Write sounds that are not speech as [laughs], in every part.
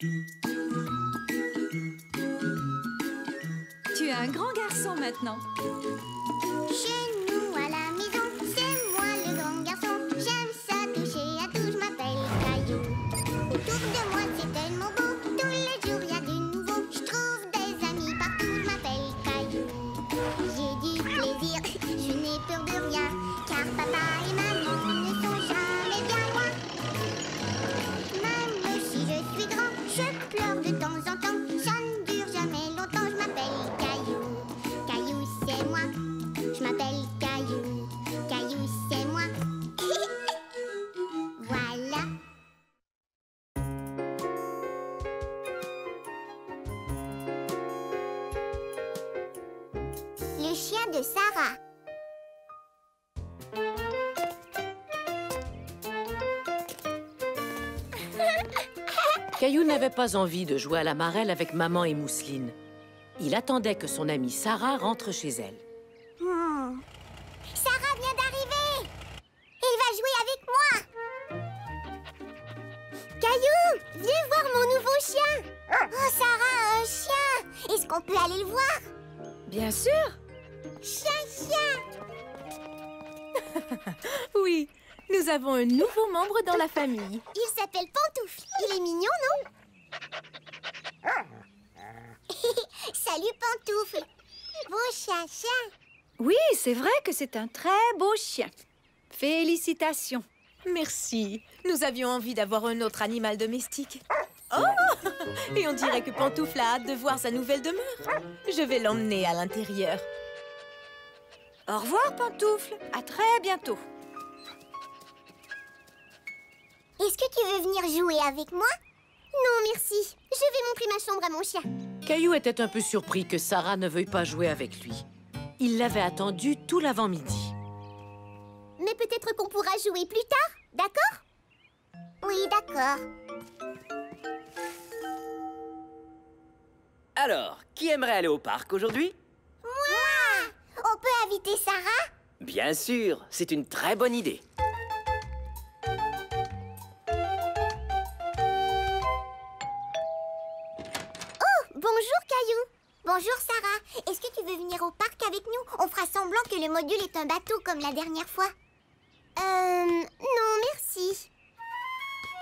Tu es un grand garçon maintenant. Pas envie de jouer à la marelle avec maman et Mousseline. Il attendait que son amie Sarah rentre chez elle. Hmm. Sarah vient d'arriver. Il va jouer avec moi. Caillou, viens voir mon nouveau chien. Oh, Sarah a un chien. Est-ce qu'on peut aller le voir? Bien sûr. Chien, chien. [laughs] Oui, nous avons un nouveau membre dans la famille. Il s'appelle Pantoufle. Il est mignon, non? [laughs] Salut, Pantoufle. Beau chien, chien. Oui, c'est vrai que c'est un très beau chien. Félicitations. Merci. Nous avions envie d'avoir un autre animal domestique. Oh Et on dirait que Pantoufle a hâte de voir sa nouvelle demeure. Je vais l'emmener à l'intérieur. Au revoir, Pantoufle. À très bientôt. Est-ce que tu veux venir jouer avec moi? Non, merci. Je vais montrer ma chambre à mon chien. Caillou était un peu surpris que Sarah ne veuille pas jouer avec lui. Il l'avait attendu tout l'avant-midi. Mais peut-être qu'on pourra jouer plus tard, d'accord? Oui, d'accord. Alors, qui aimerait aller au parc aujourd'hui? Moi On peut inviter Sarah? Bien sûr, c'est une très bonne idée. Veux venir au parc avec nous On fera semblant que le module est un bateau comme la dernière fois. Euh... Non, merci.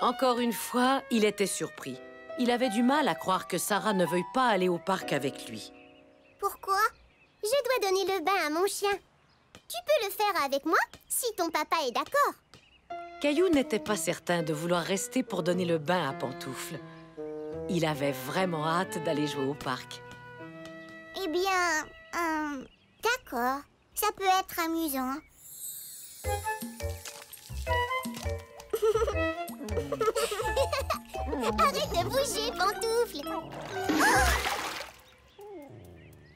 Encore une fois, il était surpris. Il avait du mal à croire que Sarah ne veuille pas aller au parc avec lui. Pourquoi? Je dois donner le bain à mon chien. Tu peux le faire avec moi si ton papa est d'accord. Caillou n'était pas certain de vouloir rester pour donner le bain à Pantoufle. Il avait vraiment hâte d'aller jouer au parc. Eh bien, euh, d'accord. Ça peut être amusant. [laughs] Arrête de bouger, pantoufle. [gasps]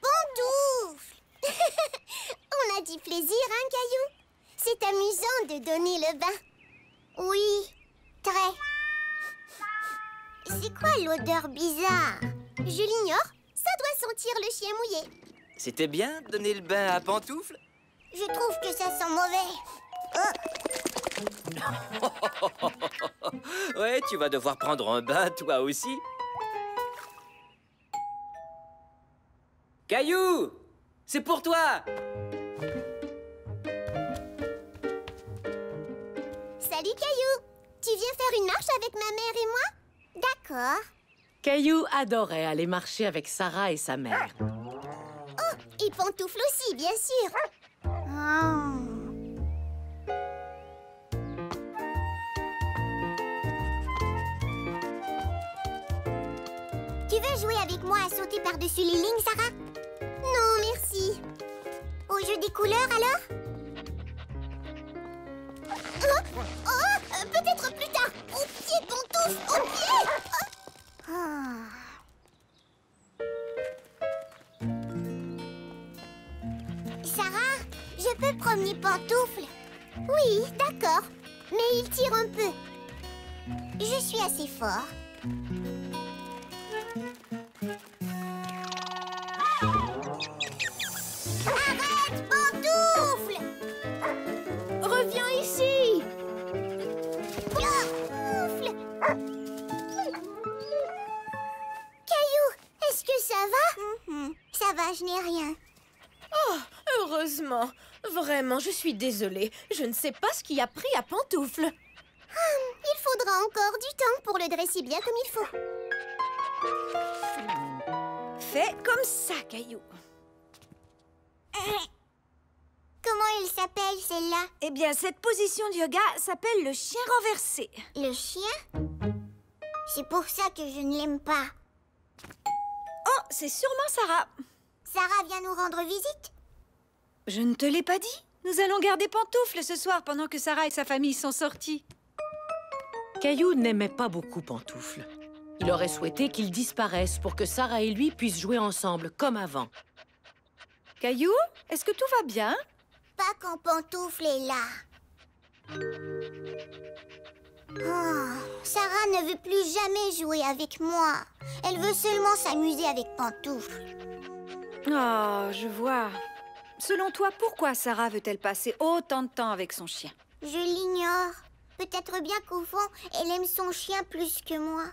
Pantoufle [laughs] On a du plaisir, hein, Caillou? C'est amusant de donner le bain. Oui, très. C'est quoi l'odeur bizarre? Je l'ignore. Ça doit sentir le chien mouillé. C'était bien de donner le bain à pantoufle Je trouve que ça sent mauvais. [laughs] Ouais, tu vas devoir prendre un bain toi aussi. Caillou C'est pour toi Salut Caillou Tu viens faire une marche avec ma mère et moi? D'accord. Caillou adorait aller marcher avec Sarah et sa mère. Et Pantoufle aussi, bien sûr. Oh. Tu veux jouer avec moi à sauter par-dessus les lignes, Sarah Non, merci. Au jeu des couleurs, alors Oh, oh, euh, Peut-être plus tard. Au pied, Pantoufle, au pied Oh. Je peux Pantoufle Oui, d'accord. Mais il tire un peu. Je suis assez fort. Arrête, Pantoufle je suis désolée. Je ne sais pas ce qui a pris à Pantoufle. Il faudra encore du temps pour le dresser bien comme il faut. Fais comme ça, Caillou. Comment il s'appelle, celle-là? Eh bien, cette position de yoga s'appelle le chien renversé. Le chien? C'est pour ça que je ne l'aime pas. Oh, c'est sûrement Sarah. Sarah vient nous rendre visite Je ne te l'ai pas dit? Nous allons garder Pantoufle ce soir pendant que Sarah et sa famille sont sortis. Caillou n'aimait pas beaucoup Pantoufle. Il aurait souhaité qu'il disparaisse pour que Sarah et lui puissent jouer ensemble comme avant. Caillou, est-ce que tout va bien? Pas quand Pantoufle est là. Oh, Sarah ne veut plus jamais jouer avec moi. Elle veut seulement s'amuser avec Pantoufle. Oh, je vois. Selon toi, pourquoi Sarah veut-elle passer autant de temps avec son chien? Je l'ignore. Peut-être bien qu'au fond, elle aime son chien plus que moi.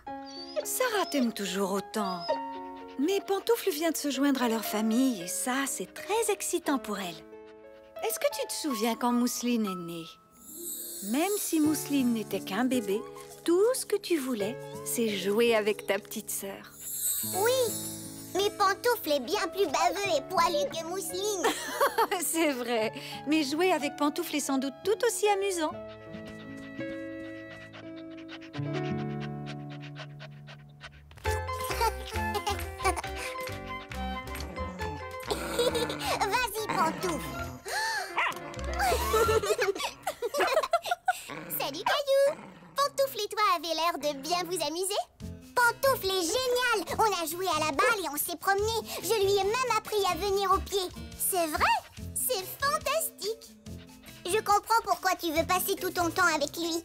Sarah t'aime toujours autant. Mais Pantoufle vient de se joindre à leur famille et ça, c'est très excitant pour elle. Est-ce que tu te souviens quand Mousseline est née? Même si Mousseline n'était qu'un bébé, tout ce que tu voulais, c'est jouer avec ta petite sœur. Oui, mais Pantoufle est bien plus baveux et poilu que Mousseline. [laughs] c'est vrai, mais jouer avec Pantoufle est sans doute tout aussi amusant. Vas-y, Pantoufle. [laughs] Salut, Caillou. Pantoufle et toi avez l'air de bien vous amuser? Pantoufle est génial. On a joué à la balle et on s'est promené. Je lui ai même appris à venir au pied. C'est vrai? C'est fantastique. Je comprends pourquoi tu veux passer tout ton temps avec lui.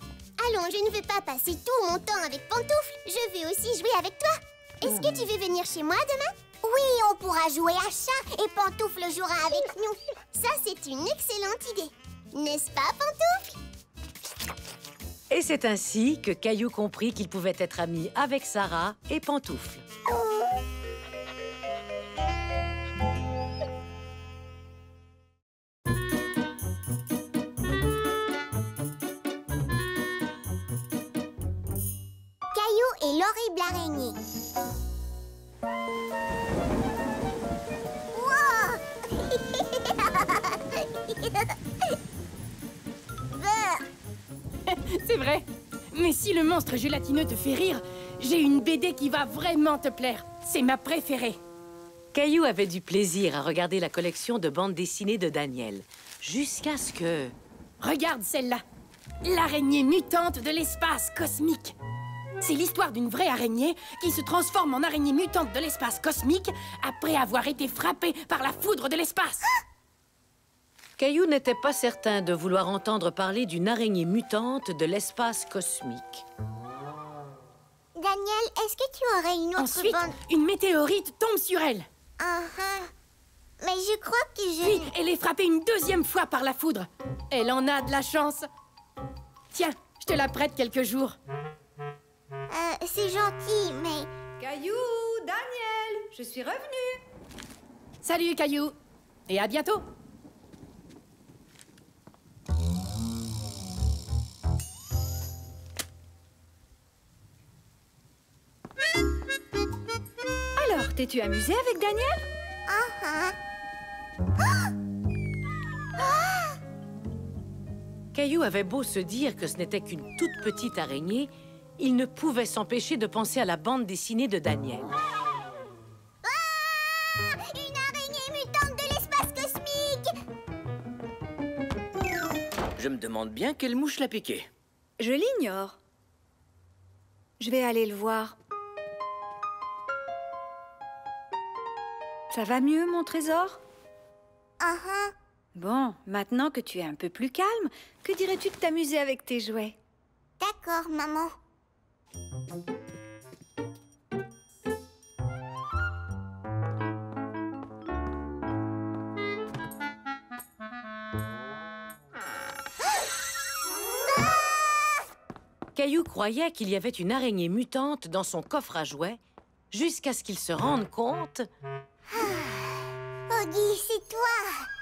Allons, je ne veux pas passer tout mon temps avec Pantoufle. Je veux aussi jouer avec toi. Est-ce que tu veux venir chez moi demain? Oui, on pourra jouer à chat et Pantoufle jouera avec nous. Ça, c'est une excellente idée. N'est-ce pas, Pantoufle Et c'est ainsi que Caillou comprit qu'il pouvait être ami avec Sarah et Pantoufle. Vrai. Mais si le monstre gélatineux te fait rire, j'ai une BD qui va vraiment te plaire. C'est ma préférée. Caillou avait du plaisir à regarder la collection de bandes dessinées de Daniel, jusqu'à ce que... Regarde celle-là. L'araignée mutante de l'espace cosmique. C'est l'histoire d'une vraie araignée qui se transforme en araignée mutante de l'espace cosmique après avoir été frappée par la foudre de l'espace. Caillou n'était pas certain de vouloir entendre parler d'une araignée mutante de l'espace cosmique. Daniel, est-ce que tu aurais une autre Ensuite, bande une météorite tombe sur elle. Ah ah. Mais je crois que je... Puis, elle est frappée une deuxième fois par la foudre. Elle en a de la chance. Tiens, je te la prête quelques jours. Euh, c'est gentil, mais... Caillou, Daniel, je suis revenue. Salut, Caillou. Et à bientôt. Alors, t'es-tu amusé avec Daniel? Ah ah. Caillou avait beau se dire que ce n'était qu'une toute petite araignée, il ne pouvait s'empêcher de penser à la bande dessinée de Daniel. Ah Une araignée mutante de l'espace cosmique Je me demande bien quelle mouche l'a piqué. Je l'ignore. Je vais aller le voir. Ça va mieux, mon trésor? Ah ah. Bon, maintenant que tu es un peu plus calme, que dirais-tu de t'amuser avec tes jouets? D'accord, maman. Caillou croyait qu'il y avait une araignée mutante dans son coffre à jouets, jusqu'à ce qu'il se rende compte Froggy, c'est toi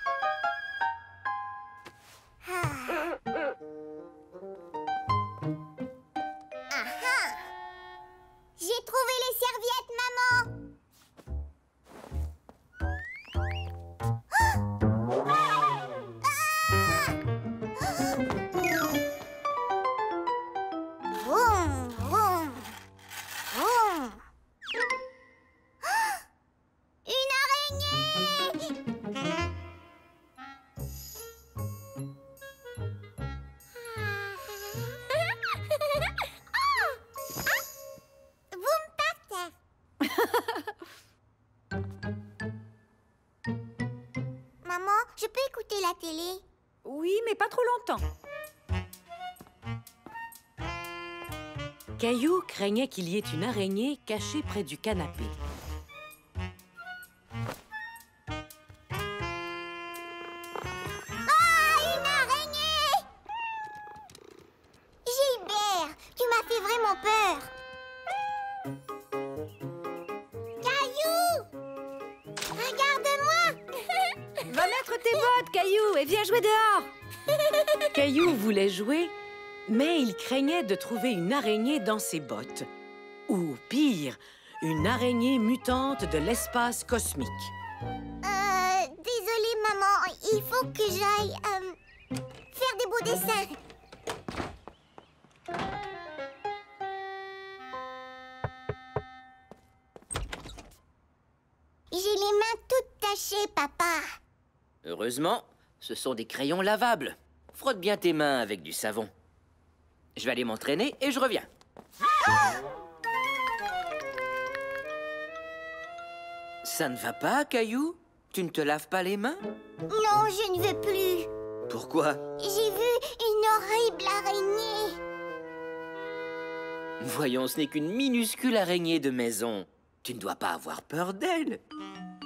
Caillou craignait qu'il y ait une araignée cachée près du canapé. Dans ses bottes. Ou pire, une araignée mutante de l'espace cosmique. Euh, désolée, maman, il faut que j'aille euh, faire des beaux dessins. J'ai les mains toutes tachées, papa. Heureusement, ce sont des crayons lavables. Frotte bien tes mains avec du savon. Je vais aller m'entraîner et je reviens. Ça ne va pas, Caillou? Tu ne te laves pas les mains? Non, je ne veux plus. Pourquoi? J'ai vu une horrible araignée. Voyons, ce n'est qu'une minuscule araignée de maison. Tu ne dois pas avoir peur d'elle.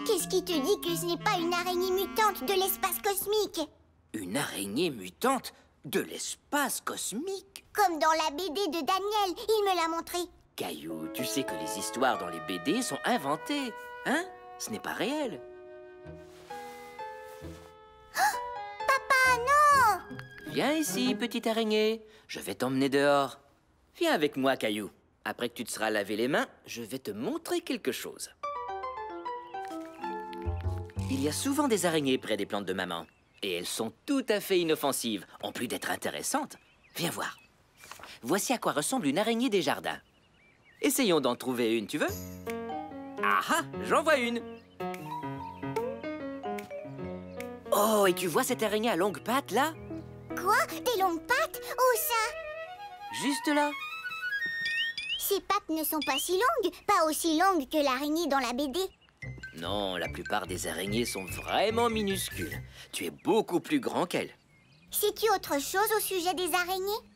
Qu'est-ce qui te dit que ce n'est pas une araignée mutante de l'espace cosmique? Une araignée mutante? De l'espace cosmique Comme dans la BD de Daniel, il me l'a montré. Caillou, tu sais que les histoires dans les BD sont inventées, hein? Ce n'est pas réel. Papa, non Viens ici, petite araignée. Je vais t'emmener dehors. Viens avec moi, Caillou. Après que tu te seras lavé les mains, je vais te montrer quelque chose. Il y a souvent des araignées près des plantes de maman. Et elles sont tout à fait inoffensives, en plus d'être intéressantes. Viens voir. Voici à quoi ressemble une araignée des jardins. Essayons d'en trouver une, tu veux? Ah ah, j'en vois une Oh, et tu vois cette araignée à longues pattes, là? Quoi? Des longues pattes? Où ça? Juste là Ces pattes ne sont pas si longues, pas aussi longues que l'araignée dans la BD. Non, la plupart des araignées sont vraiment minuscules. Tu es beaucoup plus grand qu'elles. Sais-tu autre chose au sujet des araignées?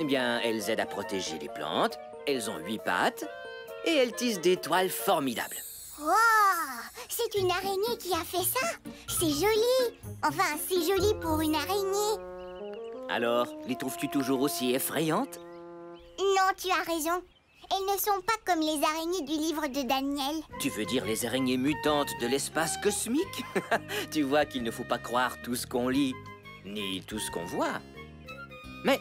Eh bien, elles aident à protéger les plantes, elles ont huit pattes, et elles tissent des toiles formidables. Wow C'est une araignée qui a fait ça C'est joli Enfin, c'est joli pour une araignée. Alors, les trouves-tu toujours aussi effrayantes? Non, tu as raison. Elles ne sont pas comme les araignées du livre de Daniel. Tu veux dire les araignées mutantes de l'espace cosmique [laughs] Tu vois qu'il ne faut pas croire tout ce qu'on lit, ni tout ce qu'on voit. Mais,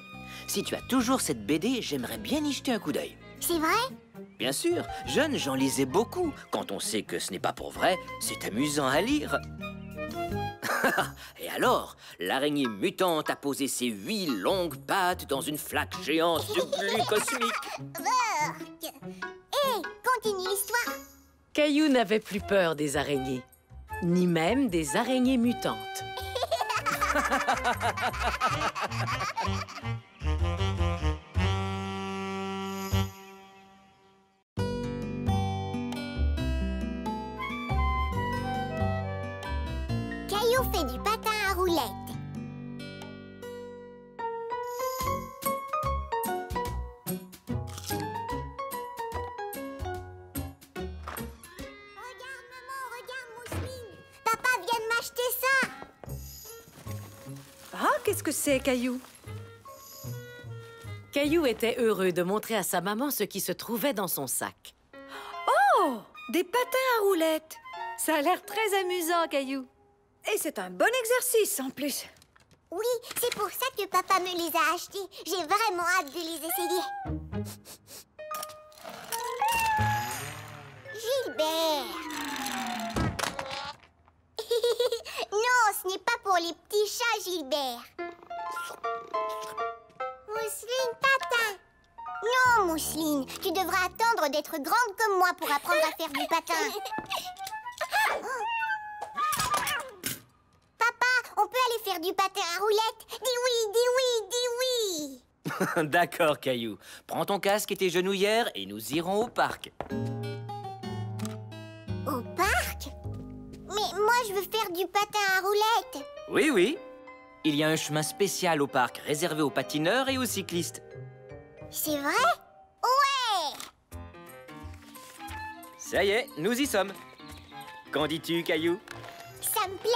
si tu as toujours cette BD, j'aimerais bien y jeter un coup d'œil. C'est vrai? Bien sûr, jeune, j'en lisais beaucoup. Quand on sait que ce n'est pas pour vrai, c'est amusant à lire. [laughs] Et alors, l'araignée mutante a posé ses huit longues pattes dans une flaque géante de glu cosmique. Hé, continue l'histoire Caillou n'avait plus peur des araignées, ni même des araignées mutantes. [laughs] qu'est-ce que c'est, Caillou Caillou était heureux de montrer à sa maman ce qui se trouvait dans son sac. Oh Des patins à roulettes Ça a l'air très amusant, Caillou. Et c'est un bon exercice, en plus. Oui, c'est pour ça que papa me les a achetés. J'ai vraiment hâte de les essayer. Gilbert Non, ce n'est pas pour les petits chats, Gilbert. Mousseline patin Non, Mousseline, tu devras attendre d'être grande comme moi pour apprendre à faire du patin. Papa, on peut aller faire du patin à roulettes Dis oui, dis oui, dis oui [laughs] D'accord, Caillou. Prends ton casque et tes genouillères et nous irons au parc. Je veux faire du patin à roulettes Oui, oui. Il y a un chemin spécial au parc réservé aux patineurs et aux cyclistes. C'est vrai? Ouais Ça y est, nous y sommes. Qu'en dis-tu, Caillou? Ça me plaît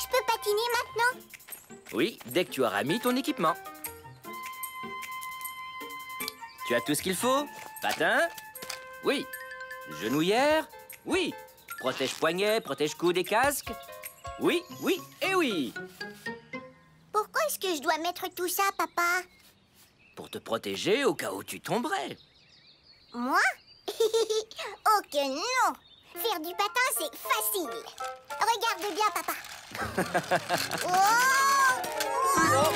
Je peux patiner maintenant? Oui, dès que tu auras mis ton équipement. Tu as tout ce qu'il faut? Patin? Oui. Genouillère? Oui. Protège-poignet, protège-coude et casque Oui, oui et oui. Pourquoi est-ce que je dois mettre tout ça, papa? Pour te protéger au cas où tu tomberais. Moi? [laughs] Oh que non. Faire du patin, c'est facile. Regarde bien, papa. [laughs] Oh Oh.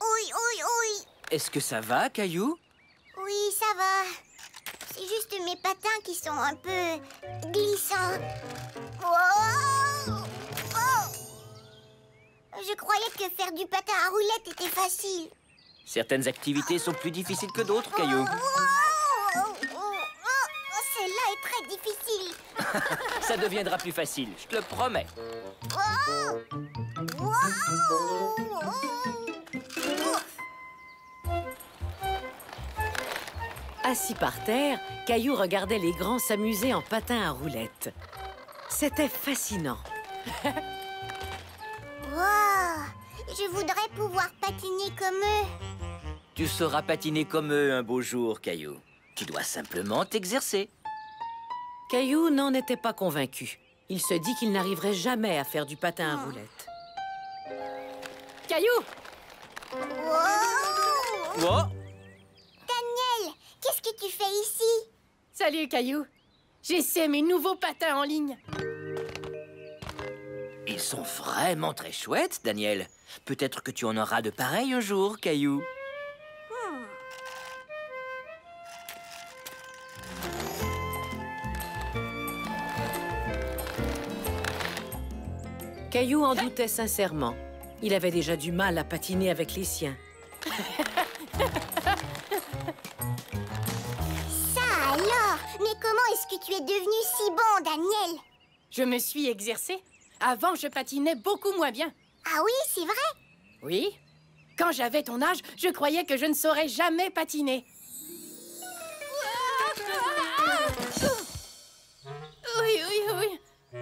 Oui, oui, oui Est-ce que ça va, Caillou? Oui, ça va. C'est juste mes patins qui sont un peu glissants. Oh Oh Je croyais que faire du patin à roulettes était facile. Certaines activités sont plus difficiles que d'autres, Caillou. Oh, oh, oh, Celle-là est très difficile. [laughs] Ça deviendra plus facile, je te le promets. Assis par terre, Caillou regardait les grands s'amuser en patin à roulettes. C'était fascinant. Wow [laughs] Je voudrais pouvoir patiner comme eux. Tu sauras patiner comme eux un beau jour, Caillou. Tu dois simplement t'exercer. Caillou n'en était pas convaincu. Il se dit qu'il n'arriverait jamais à faire du patin à roulettes. Caillou Wow Oh qu'est-ce que tu fais ici? Salut, Caillou J'essaie mes nouveaux patins en ligne. Ils sont vraiment très chouettes, Daniel. Peut-être que tu en auras de pareils un jour, Caillou. Caillou en doutait sincèrement. Il avait déjà du mal à patiner avec les siens. [laughs] Mais comment est-ce que tu es devenu si bon, Daniel Je me suis exercée. Avant, je patinais beaucoup moins bien. Ah oui, c'est vrai Oui Quand j'avais ton âge, je croyais que je ne saurais jamais patiner. Oui, oui, oui.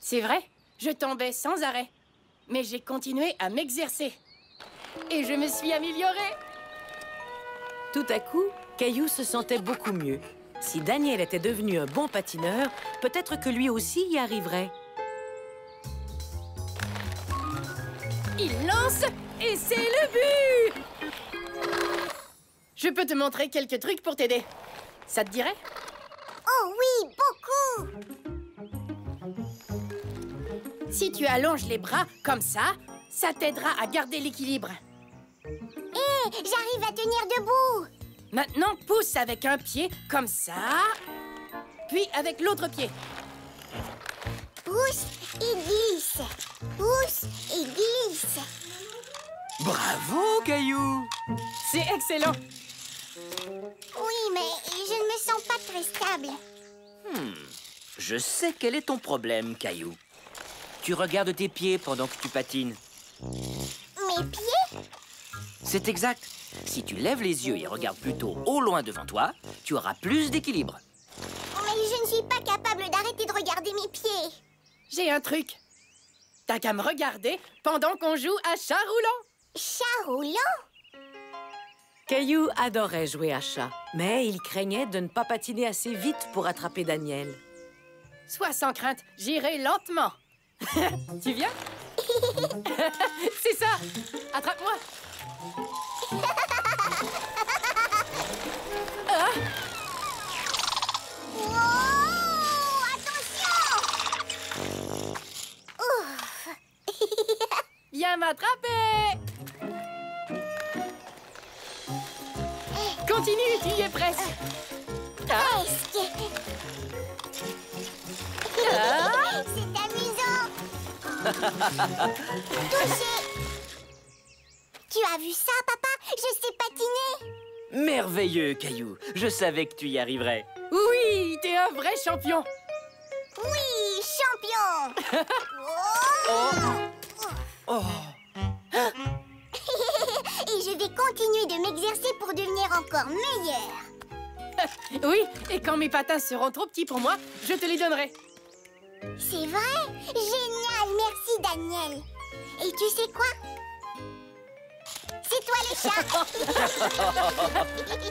C'est vrai, je tombais sans arrêt. Mais j'ai continué à m'exercer. Et je me suis améliorée. Tout à coup, Caillou se sentait beaucoup mieux. Si Daniel était devenu un bon patineur, peut-être que lui aussi y arriverait. Il lance et c'est le but Je peux te montrer quelques trucs pour t'aider. Ça te dirait? Oh oui, beaucoup Si tu allonges les bras comme ça, ça t'aidera à garder l'équilibre. J'arrive à tenir debout Maintenant, pousse avec un pied comme ça, puis avec l'autre pied. Pousse et glisse Pousse et glisse Bravo, Caillou C'est excellent. Oui, mais je ne me sens pas très stable. Je sais quel est ton problème, Caillou. Tu regardes tes pieds pendant que tu patines. Mes pieds C'est exact. Si tu lèves les yeux et regardes plutôt au loin devant toi, tu auras plus d'équilibre. Mais je ne suis pas capable d'arrêter de regarder mes pieds. J'ai un truc. T'as qu'à me regarder pendant qu'on joue à chat roulant. Chat roulant? Caillou adorait jouer à chat, mais il craignait de ne pas patiner assez vite pour attraper Daniel. Sois sans crainte, j'irai lentement. [laughs] tu viens? [laughs] [laughs] C'est ça Attrape-moi Ah, Wow Attention Viens m'attraper Continue, tu y es presque. Ah, Presque ah. [laughs] C'est amusant [laughs] Touché Tu as vu ça, papa? Je sais patiner. Merveilleux, Caillou. Je savais que tu y arriverais. Oui, t'es un vrai champion. Oui, champion. [laughs] Oh. [laughs] Et je vais continuer de m'exercer pour devenir encore meilleure [laughs] Oui, et quand mes patins seront trop petits pour moi, je te les donnerai. C'est vrai? Génial! Merci, Daniel. Et tu sais quoi? C'est toi le chat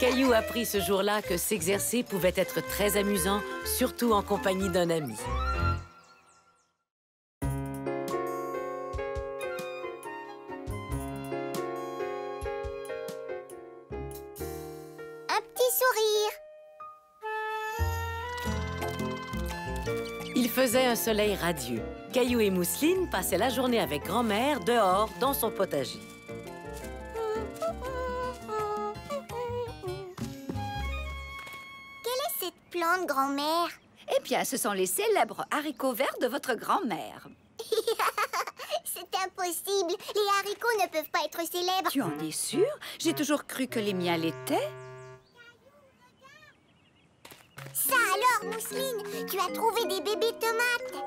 [laughs] Caillou apprit ce jour-là que s'exercer pouvait être très amusant, surtout en compagnie d'un ami. Un petit sourire Il faisait un soleil radieux. Caillou et Mousseline passaient la journée avec grand-mère dehors dans son potager. Grand-mère. Eh bien, ce sont les célèbres haricots verts de votre grand-mère. [laughs] C'est impossible. Les haricots ne peuvent pas être célèbres. Tu en es sûre? J'ai toujours cru que les miens l'étaient. Ça alors, Mousseline? Tu as trouvé des bébés tomates.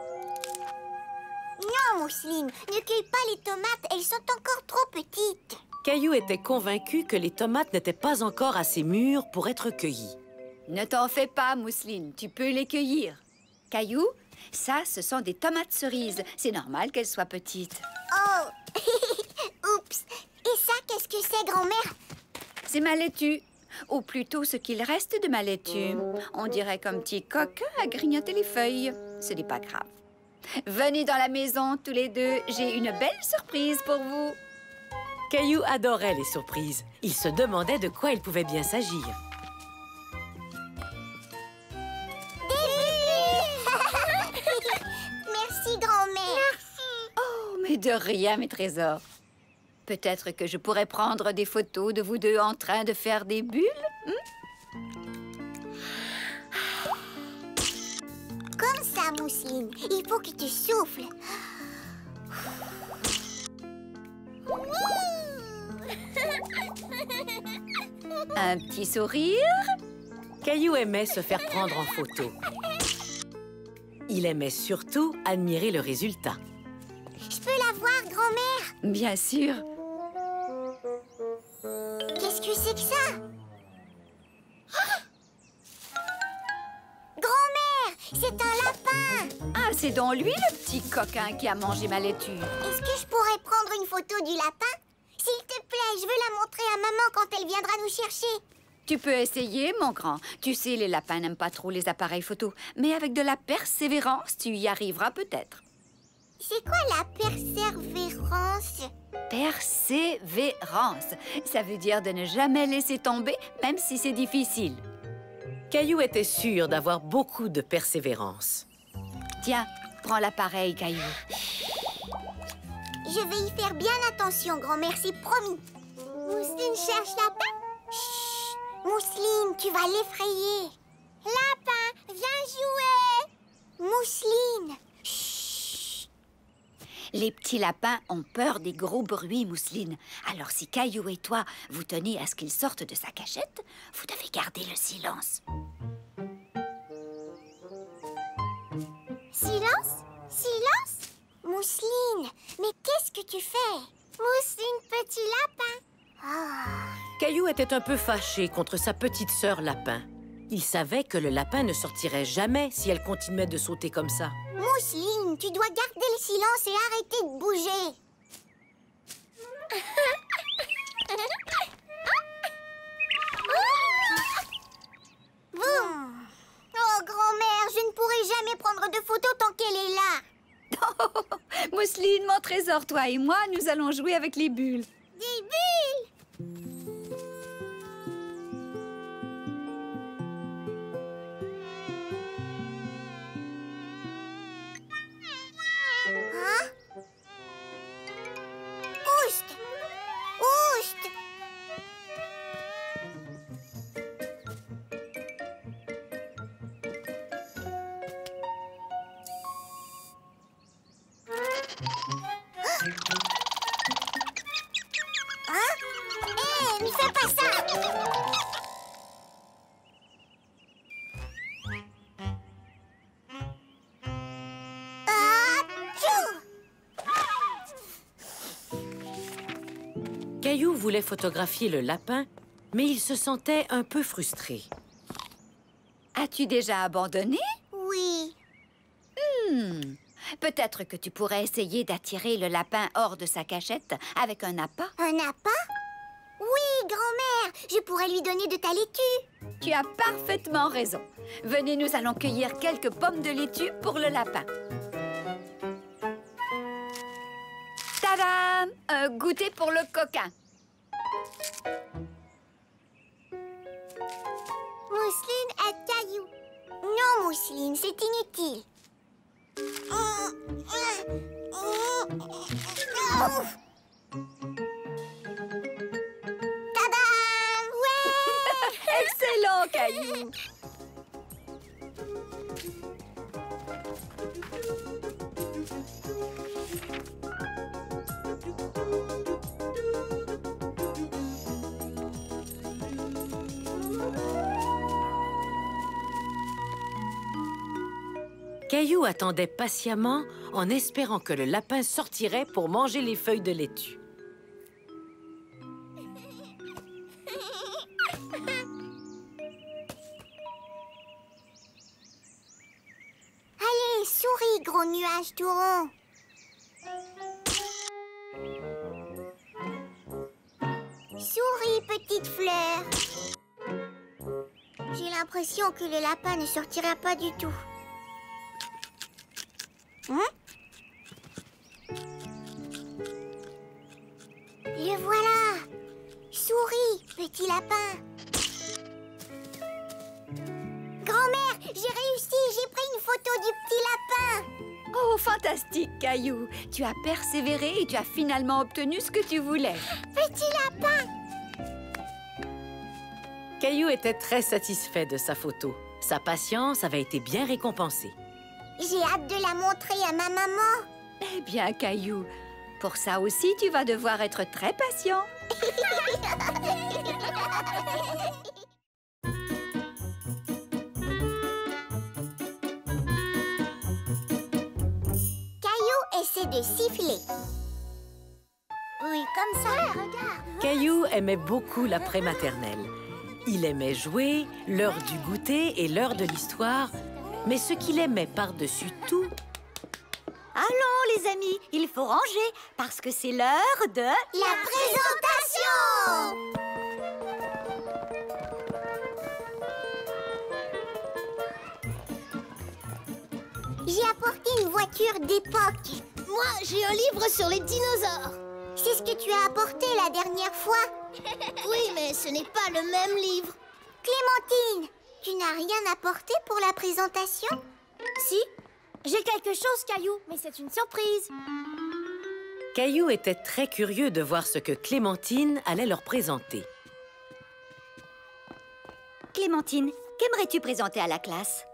Non, Mousseline Ne cueille pas les tomates, elles sont encore trop petites. Caillou était convaincu que les tomates n'étaient pas encore assez mûres pour être cueillies. Ne t'en fais pas, Mousseline, tu peux les cueillir. Caillou, ça, ce sont des tomates cerises. C'est normal qu'elles soient petites. Oh [laughs] Oups Et ça, qu'est-ce que c'est, grand-mère? C'est ma laitue. Ou plutôt ce qu'il reste de ma laitue. On dirait qu'un petit coquin a grignoté les feuilles. Ce n'est pas grave. Venez dans la maison, tous les deux. J'ai une belle surprise pour vous. Caillou adorait les surprises. Il se demandait de quoi il pouvait bien s'agir. Mais de rien, mes trésors. Peut-être que je pourrais prendre des photos de vous deux en train de faire des bulles Comme ça, Mousseline Il faut que tu souffles Un petit sourire? Caillou aimait se faire prendre en photo. Il aimait surtout admirer le résultat. Je peux la voir, grand-mère Bien sûr. Qu'est-ce que c'est que ça Ah Grand-mère C'est un lapin Ah, c'est donc lui le petit coquin qui a mangé ma laitue. Est-ce que je pourrais prendre une photo du lapin S'il te plaît, je veux la montrer à maman quand elle viendra nous chercher Tu peux essayer, mon grand. Tu sais, les lapins n'aiment pas trop les appareils photo. Mais avec de la persévérance, tu y arriveras peut-être. C'est quoi la persévérance? Persévérance. Ça veut dire de ne jamais laisser tomber, même si c'est difficile. Caillou était sûr d'avoir beaucoup de persévérance. Tiens, prends l'appareil, Caillou. Je vais y faire bien attention, grand-mère, c'est promis. Mousseline cherche lapin. Chut Mousseline, tu vas l'effrayer. Lapin, viens jouer. Mousseline. Les petits lapins ont peur des gros bruits, Mousseline. Alors si Caillou et toi, vous tenez à ce qu'ils sortent de sa cachette, vous devez garder le silence. Silence? Silence? Mousseline, mais qu'est-ce que tu fais? Mousseline, petit lapin. Ah, Caillou était un peu fâché contre sa petite sœur lapin. Il savait que le lapin ne sortirait jamais si elle continuait de sauter comme ça. Mousseline, tu dois garder le silence et arrêter de bouger. [laughs] Oh, grand-mère, je ne pourrai jamais prendre de photos tant qu'elle est là. [laughs] Mousseline, mon trésor, toi et moi, nous allons jouer avec les bulles. Des bulles photographier le lapin, mais il se sentait un peu frustré. As-tu déjà abandonné? Oui, Hmm. Peut-être que tu pourrais essayer d'attirer le lapin hors de sa cachette avec un appât. un appât? Oui, grand-mère, je pourrais lui donner de ta laitue. Tu as parfaitement raison. Venez, nous allons cueillir quelques pommes de laitue pour le lapin. Tadam Un goûter pour le coquin. Mousseline à caillou. Non, Mousseline, c'est inutile. Tadam Ouais [laughs] Excellent, Caillou Caillou attendait patiemment en espérant que le lapin sortirait pour manger les feuilles de laitue. Allez, souris, gros nuage tout rond. Souris, petite fleur. J'ai l'impression que le lapin ne sortira pas du tout. Hein Le voilà Souris, petit lapin Grand-mère, j'ai réussi, j'ai pris une photo du petit lapin Oh, fantastique, Caillou Tu as persévéré et tu as finalement obtenu ce que tu voulais. Petit lapin Caillou était très satisfait de sa photo. Sa patience avait été bien récompensée. J'ai hâte de la montrer à ma maman Eh bien, Caillou, pour ça aussi, tu vas devoir être très patient. [laughs] Caillou essaie de siffler. Oui, comme ça, regarde. Caillou aimait beaucoup l'après maternelle. Il aimait jouer, l'heure du goûter et l'heure de l'histoire, mais ce qu'il aimait par-dessus tout, Allons, les amis, il faut ranger parce que c'est l'heure de... La présentation J'ai apporté une voiture d'époque. Moi, j'ai un livre sur les dinosaures. C'est ce que tu as apporté la dernière fois. [laughs] oui, mais ce n'est pas le même livre. Clémentine, tu n'as rien apporté pour la présentation Si, j'ai quelque chose, Caillou, mais c'est une surprise. Caillou était très curieux de voir ce que Clémentine allait leur présenter. Clémentine, qu'aimerais-tu présenter à la classe?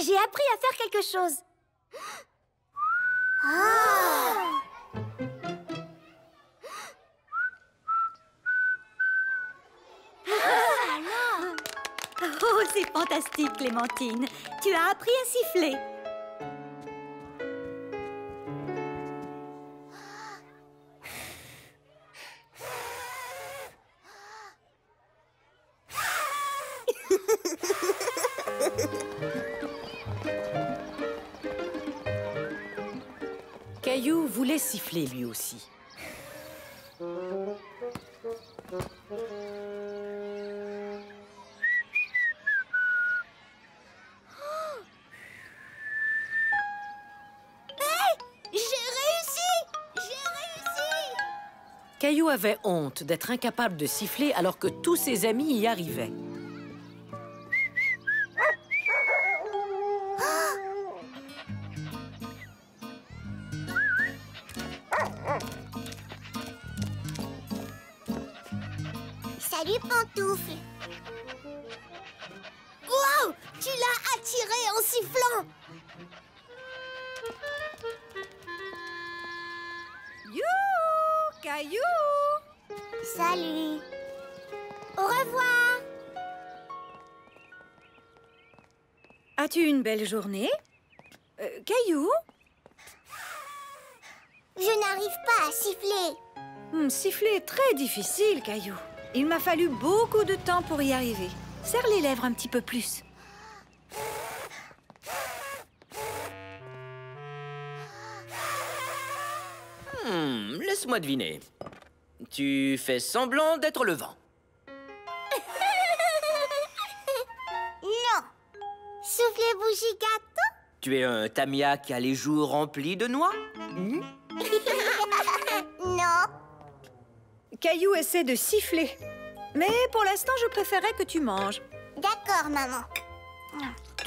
J'ai appris à faire quelque chose. Oh, c'est fantastique, Clémentine. Tu as appris à siffler. Caillou voulait siffler lui aussi. Caillou avait honte d'être incapable de siffler alors que tous ses amis y arrivaient. Une belle journée Euh, Caillou Je n'arrive pas à siffler Hmm, Siffler est très difficile, Caillou. Il m'a fallu beaucoup de temps pour y arriver. Serre les lèvres un petit peu plus. Hmm, laisse-moi deviner. Tu fais semblant d'être le vent. Soufflez bougie gâteau Tu es un tamia qui a les joues remplies de noix? [laughs] Non Caillou essaie de siffler. Mais pour l'instant, je préférais que tu manges. D'accord, maman.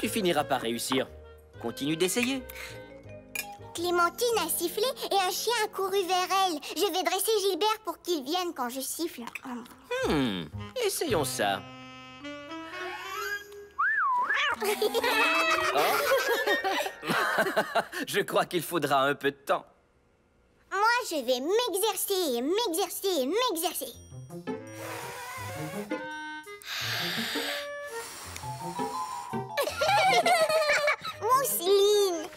Tu finiras par réussir. Continue d'essayer. Clémentine a sifflé et un chien a couru vers elle. Je vais dresser Gilbert pour qu'il vienne quand je siffle. Hmm, essayons ça. Oh. [laughs] Je crois qu'il faudra un peu de temps. Moi, je vais m'exercer, m'exercer, m'exercer. [laughs] Mousseline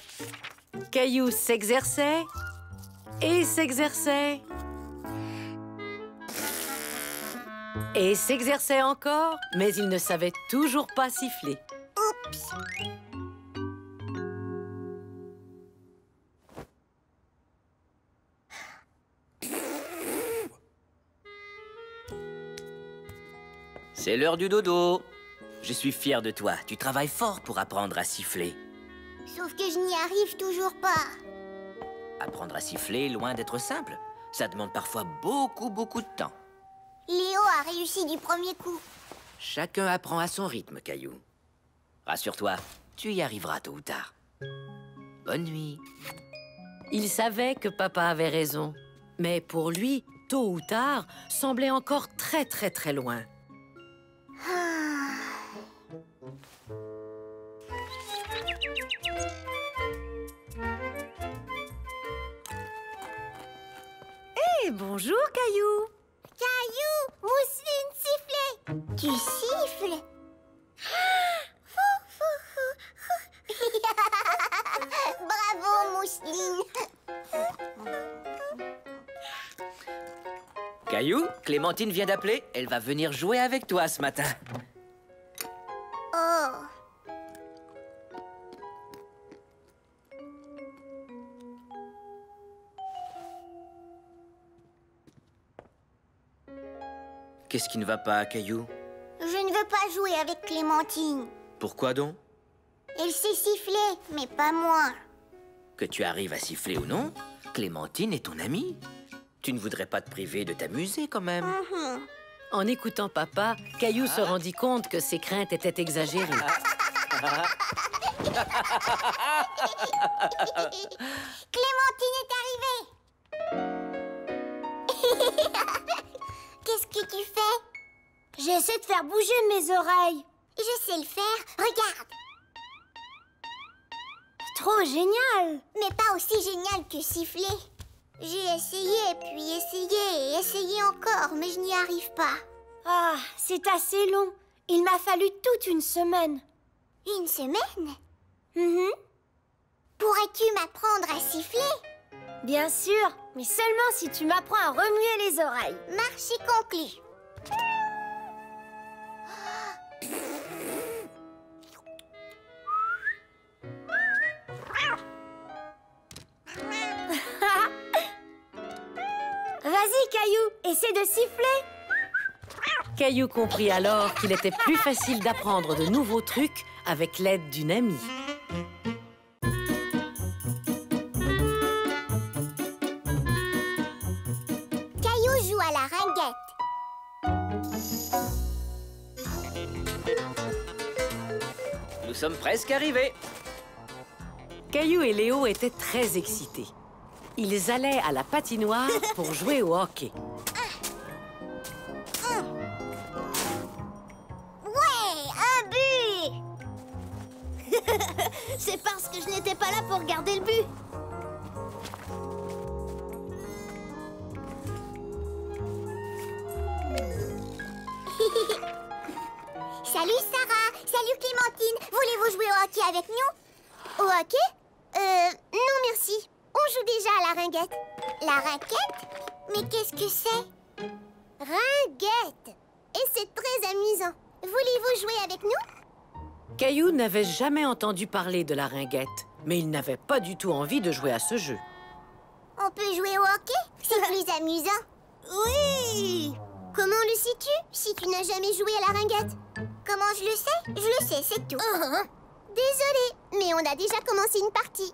Caillou s'exerçait et s'exerçait. Et s'exerçait encore, mais il ne savait toujours pas siffler. Oups C'est l'heure du dodo. Je suis fier de toi. Tu travailles fort pour apprendre à siffler. Sauf que je n'y arrive toujours pas. Apprendre à siffler, loin d'être simple. Ça demande parfois beaucoup, beaucoup de temps. Léo a réussi du premier coup. Chacun apprend à son rythme, Caillou. Rassure-toi, tu y arriveras tôt ou tard. Bonne nuit. Il savait que papa avait raison. Mais pour lui, tôt ou tard, semblait encore très très très loin. [sighs] Eh, bonjour, Caillou. Caillou, Mousseline sifflée. Tu siffles [gasps] Bravo, Mousseline. Caillou, Clémentine vient d'appeler. Elle va venir jouer avec toi ce matin. Oh, Qu'est-ce qui ne va pas, Caillou? Je ne veux pas jouer avec Clémentine. Pourquoi donc? Elle sait siffler, mais pas moi. Que tu arrives à siffler ou non, Clémentine est ton amie. Tu ne voudrais pas te priver de t'amuser quand même. Mhm. En écoutant papa, Caillou se rendit compte que ses craintes étaient exagérées. [laughs] Clémentine est arrivée. [laughs] Qu'est-ce que tu fais? J'essaie de faire bouger mes oreilles. Je sais le faire. Regarde. Trop génial. Mais pas aussi génial que siffler. J'ai essayé, puis essayé et essayé encore, mais je n'y arrive pas. Ah, c'est assez long. Il m'a fallu toute une semaine. Une semaine? Mhm. Pourrais-tu m'apprendre à siffler? Bien sûr, mais seulement si tu m'apprends à remuer les oreilles. Marché conclu. De siffler. Caillou comprit alors qu'il était plus facile d'apprendre de nouveaux trucs avec l'aide d'une amie. Caillou joue joue à la ringuette. Nous sommes presque arrivés. Caillou et Léo étaient très excités. Ils allaient à la patinoire pour jouer au hockey. Je n'étais pas là pour regarder le but. [laughs] Salut Sarah, salut Clémentine. Voulez-vous jouer au hockey avec nous? Au hockey? Euh, non merci. On joue déjà à la ringuette. La raquette? Mais qu'est-ce que c'est? Ringuette Et c'est très amusant. Voulez-vous jouer avec nous? Caillou n'avait jamais entendu parler de la ringuette, mais il n'avait pas du tout envie de jouer à ce jeu. On peut jouer au hockey? C'est plus amusant. Oui Comment le sais-tu? Si tu n'as jamais joué à la ringuette Comment je le sais? Je le sais, c'est tout. [laughs] Désolée, mais on a déjà commencé une partie.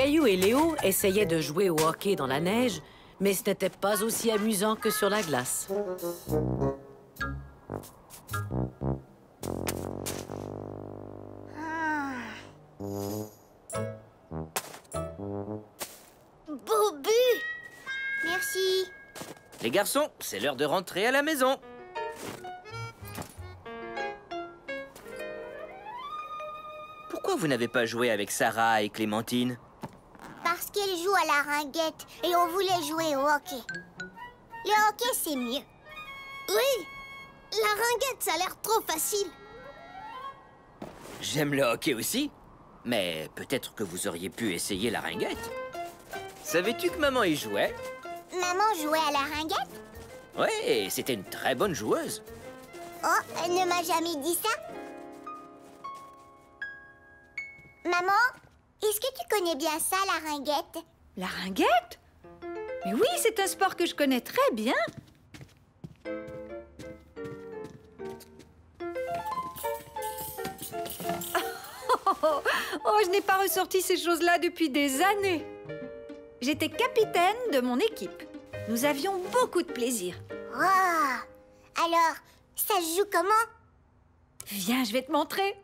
Caillou et Léo essayaient de jouer au hockey dans la neige, mais ce n'était pas aussi amusant que sur la glace. Beau but Merci. Les garçons, c'est l'heure de rentrer à la maison. Pourquoi vous n'avez pas joué avec Sarah et Clémentine? Parce qu'elle joue à la ringuette et on voulait jouer au hockey. Le hockey, c'est mieux. Oui La ringuette, ça a l'air trop facile. J'aime le hockey aussi, mais peut-être que vous auriez pu essayer la ringuette. Savais-tu que maman y jouait? Maman jouait à la ringuette? Ouais, c'était une très bonne joueuse. Oh, elle ne m'a jamais dit ça. Maman, est-ce que tu connais bien ça, la ringuette? La ringuette? Mais oui, c'est un sport que je connais très bien. Oh, oh, je n'ai pas ressorti ces choses-là depuis des années. J'étais capitaine de mon équipe. Nous avions beaucoup de plaisir. Oh Alors, ça se joue comment? Viens, je vais te montrer.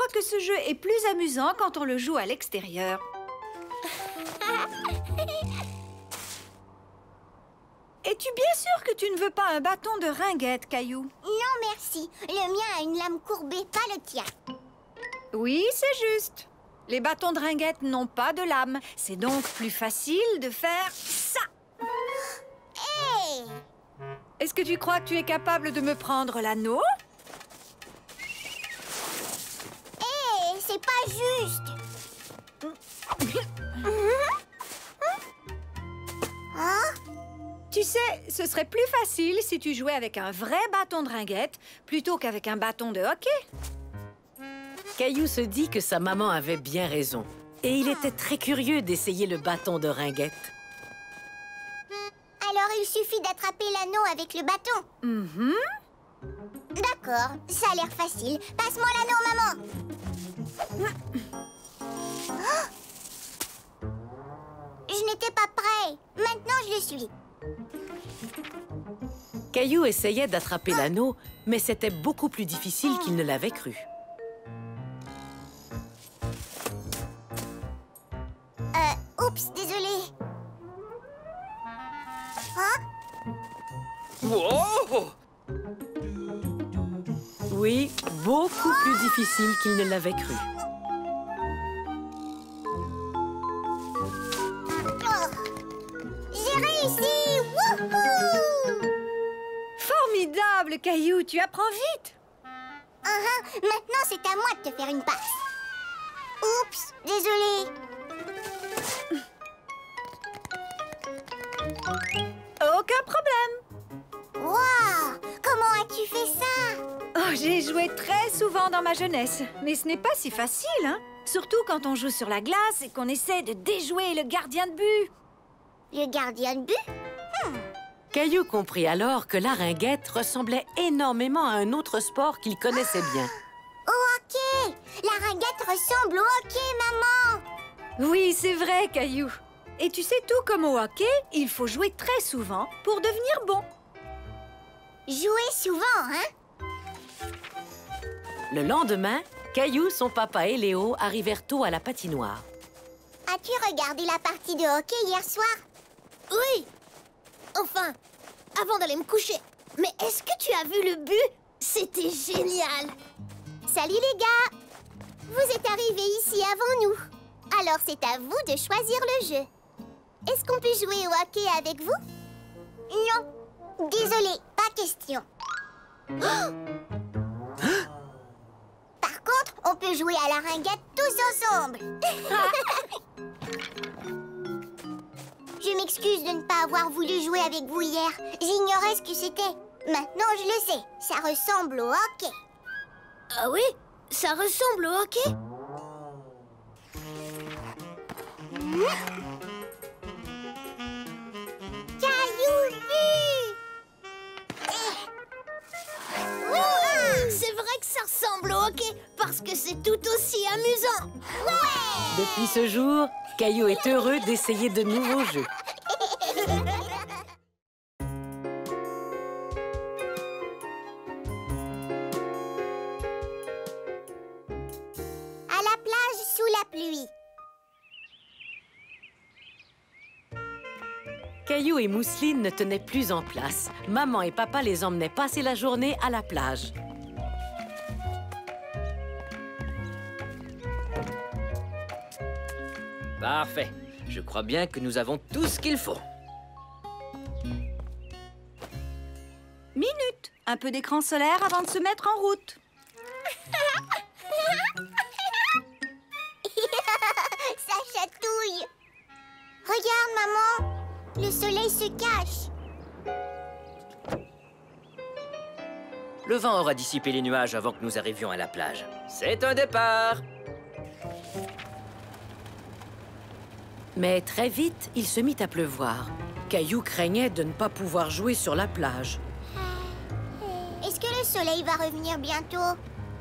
Crois que ce jeu est plus amusant quand on le joue à l'extérieur. Es-tu bien sûr que tu ne veux pas un bâton de ringuette, Caillou? Non, merci. Le mien a une lame courbée, pas le tien. Oui, c'est juste. Les bâtons de ringuette n'ont pas de lame. C'est donc plus facile de faire ça. [gasps] Hé Est-ce que tu crois que tu es capable de me prendre l'anneau C'est pas juste Hein Tu sais, ce serait plus facile si tu jouais avec un vrai bâton de ringuette plutôt qu'avec un bâton de hockey. Caillou se dit que sa maman avait bien raison. Et il était très curieux d'essayer le bâton de ringuette. Alors il suffit d'attraper l'anneau avec le bâton. Mhm. D'accord, ça a l'air facile. Passe-moi l'anneau, maman. Oh je n'étais pas prêt. Maintenant, je le suis. Caillou essayait d'attraper l'anneau, mais c'était beaucoup plus difficile qu'il ne l'avait cru. Euh, oups, désolé. Hein Wow Oui, beaucoup plus difficile qu'il ne l'avait cru. J'ai réussi Wouhou Formidable, Caillou, tu apprends vite. Ah ah, Maintenant, c'est à moi de te faire une passe. Oups, désolé. Aucun problème. Waouh Comment as-tu fait ça? Oh, j'ai joué très souvent dans ma jeunesse, mais ce n'est pas si facile, hein Surtout quand on joue sur la glace et qu'on essaie de déjouer le gardien de but. Le gardien de but? Caillou comprit alors que la ringuette ressemblait énormément à un autre sport qu'il connaissait bien. [gasps] Au hockey La ringuette ressemble au hockey, maman Oui, c'est vrai, Caillou. Et tu sais, tout comme au hockey, il faut jouer très souvent pour devenir bon. Jouer souvent, hein? Le lendemain, Caillou, son papa et Léo arrivèrent tôt à la patinoire. As-tu regardé la partie de hockey hier soir? Oui Enfin, avant d'aller me coucher. Mais est-ce que tu as vu le but? C'était génial Salut les gars Vous êtes arrivés ici avant nous. Alors c'est à vous de choisir le jeu. Est-ce qu'on peut jouer au hockey avec vous? Non. Désolé, pas question. [gasps] Par contre, on peut jouer à la ringuette tous ensemble. [laughs] Je m'excuse de ne pas avoir voulu jouer avec vous hier. J'ignorais ce que c'était. Maintenant, je le sais. Ça ressemble au hockey. Ah oui? Ça ressemble au hockey? Caillou que ça ressemble au hockey parce que c'est tout aussi amusant Depuis ce jour, Caillou est heureux d'essayer de nouveaux jeux. À la plage sous la pluie. Caillou et Mousseline ne tenaient plus en place. Maman et papa les emmenaient passer la journée à la plage. Parfait. Je crois bien que nous avons tout ce qu'il faut. Minute. Un peu d'écran solaire avant de se mettre en route. [laughs] Ça chatouille. Regarde, maman. Le soleil se cache. Le vent aura dissipé les nuages avant que nous arrivions à la plage. C'est un départ Mais très vite, il se mit à pleuvoir. Caillou craignait de ne pas pouvoir jouer sur la plage. Est-ce que le soleil va revenir bientôt?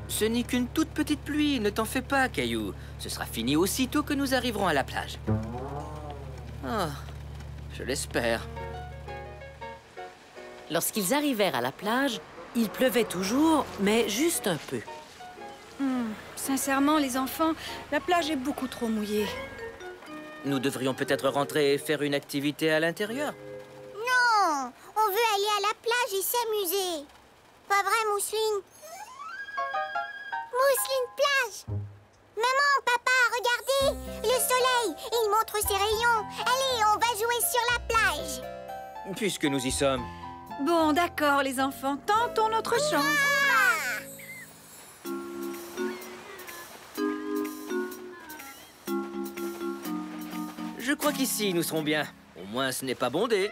Ce n'est qu'une toute petite pluie, ne t'en fais pas, Caillou. Ce sera fini aussitôt que nous arriverons à la plage. Ah, je l'espère. Lorsqu'ils arrivèrent à la plage, il pleuvait toujours, mais juste un peu. Sincèrement, les enfants, la plage est beaucoup trop mouillée. Nous devrions peut-être rentrer et faire une activité à l'intérieur. Non On veut aller à la plage et s'amuser. Pas vrai, Mousseline? Mousseline plage Maman, papa, regardez Le soleil Il montre ses rayons Allez, on va jouer sur la plage Puisque nous y sommes. Bon, d'accord, les enfants, tentons notre chance. Ah Je crois qu'ici, nous serons bien. Au moins, ce n'est pas bondé.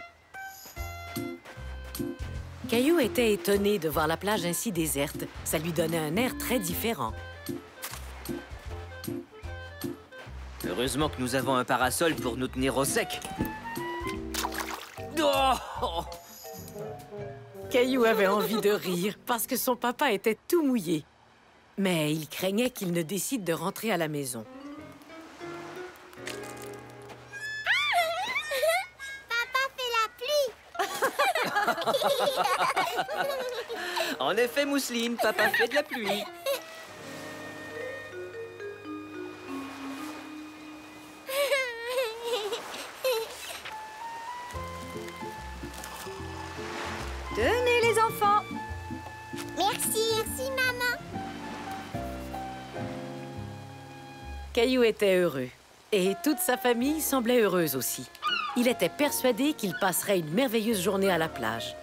Caillou était étonné de voir la plage ainsi déserte. Ça lui donnait un air très différent. Heureusement que nous avons un parasol pour nous tenir au sec. Oh Caillou avait envie de rire parce que son papa était tout mouillé. Mais il craignait qu'il ne décide de rentrer à la maison. [laughs] En effet, Mousseline, papa fait de la pluie. Tenez, les enfants. Merci, merci, maman Caillou était heureux. Et toute sa famille semblait heureuse aussi. Il était persuadé qu'il passerait une merveilleuse journée à la plage.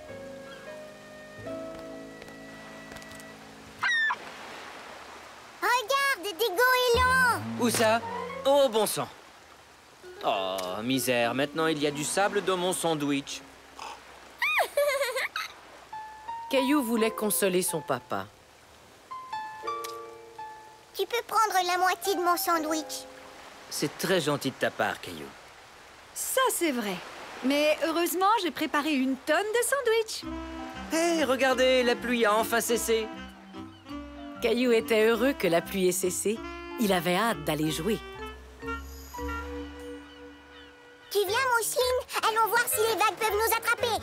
Regarde, des goélands Où ça? Oh, bon sang. Oh, misère, maintenant il y a du sable dans mon sandwich. [laughs] Caillou voulait consoler son papa. Tu peux prendre la moitié de mon sandwich. C'est très gentil de ta part, Caillou. Ça, c'est vrai. Mais heureusement, j'ai préparé une tonne de sandwichs. Hé, regardez, la pluie a enfin cessé. Caillou était heureux que la pluie ait cessé. Il avait hâte d'aller jouer. Tu viens, Mousseline Allons voir si les vagues peuvent nous attraper.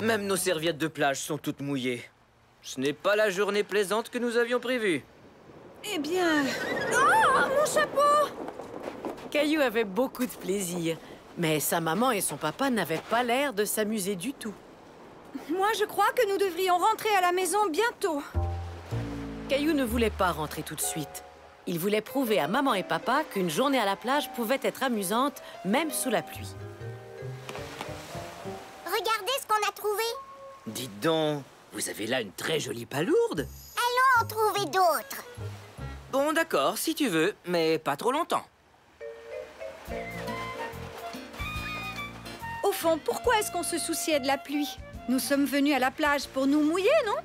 Même nos serviettes de plage sont toutes mouillées. Ce n'est pas la journée plaisante que nous avions prévue. Eh bien... Oh, mon chapeau Caillou avait beaucoup de plaisir. Mais sa maman et son papa n'avaient pas l'air de s'amuser du tout. Moi, je crois que nous devrions rentrer à la maison bientôt. Caillou ne voulait pas rentrer tout de suite. Il voulait prouver à maman et papa qu'une journée à la plage pouvait être amusante, même sous la pluie. Regardez ce qu'on a trouvé. Dites donc, vous avez là une très jolie palourde. Allons en trouver d'autres. Bon, d'accord, si tu veux, mais pas trop longtemps. Au fond, pourquoi est-ce qu'on se souciait de la pluie? Nous sommes venus à la plage pour nous mouiller, non?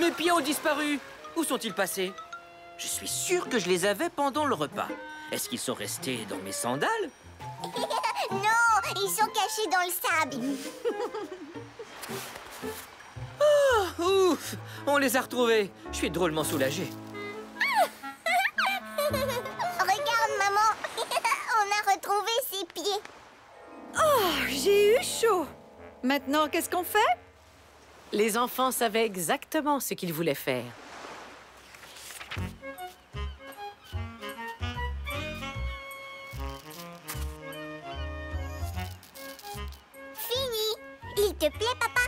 Mes pieds ont disparu Où sont-ils passés Je suis sûr que je les avais pendant le repas. Est-ce qu'ils sont restés dans mes sandales [laughs] Non, ils sont cachés dans le sable. [laughs] Ouf On les a retrouvés Je suis drôlement soulagé. [laughs] Regarde, maman. On a retrouvé ses pieds. Oh, j'ai eu chaud Maintenant, qu'est-ce qu'on fait? Les enfants savaient exactement ce qu'ils voulaient faire. Fini. Il te plaît, papa?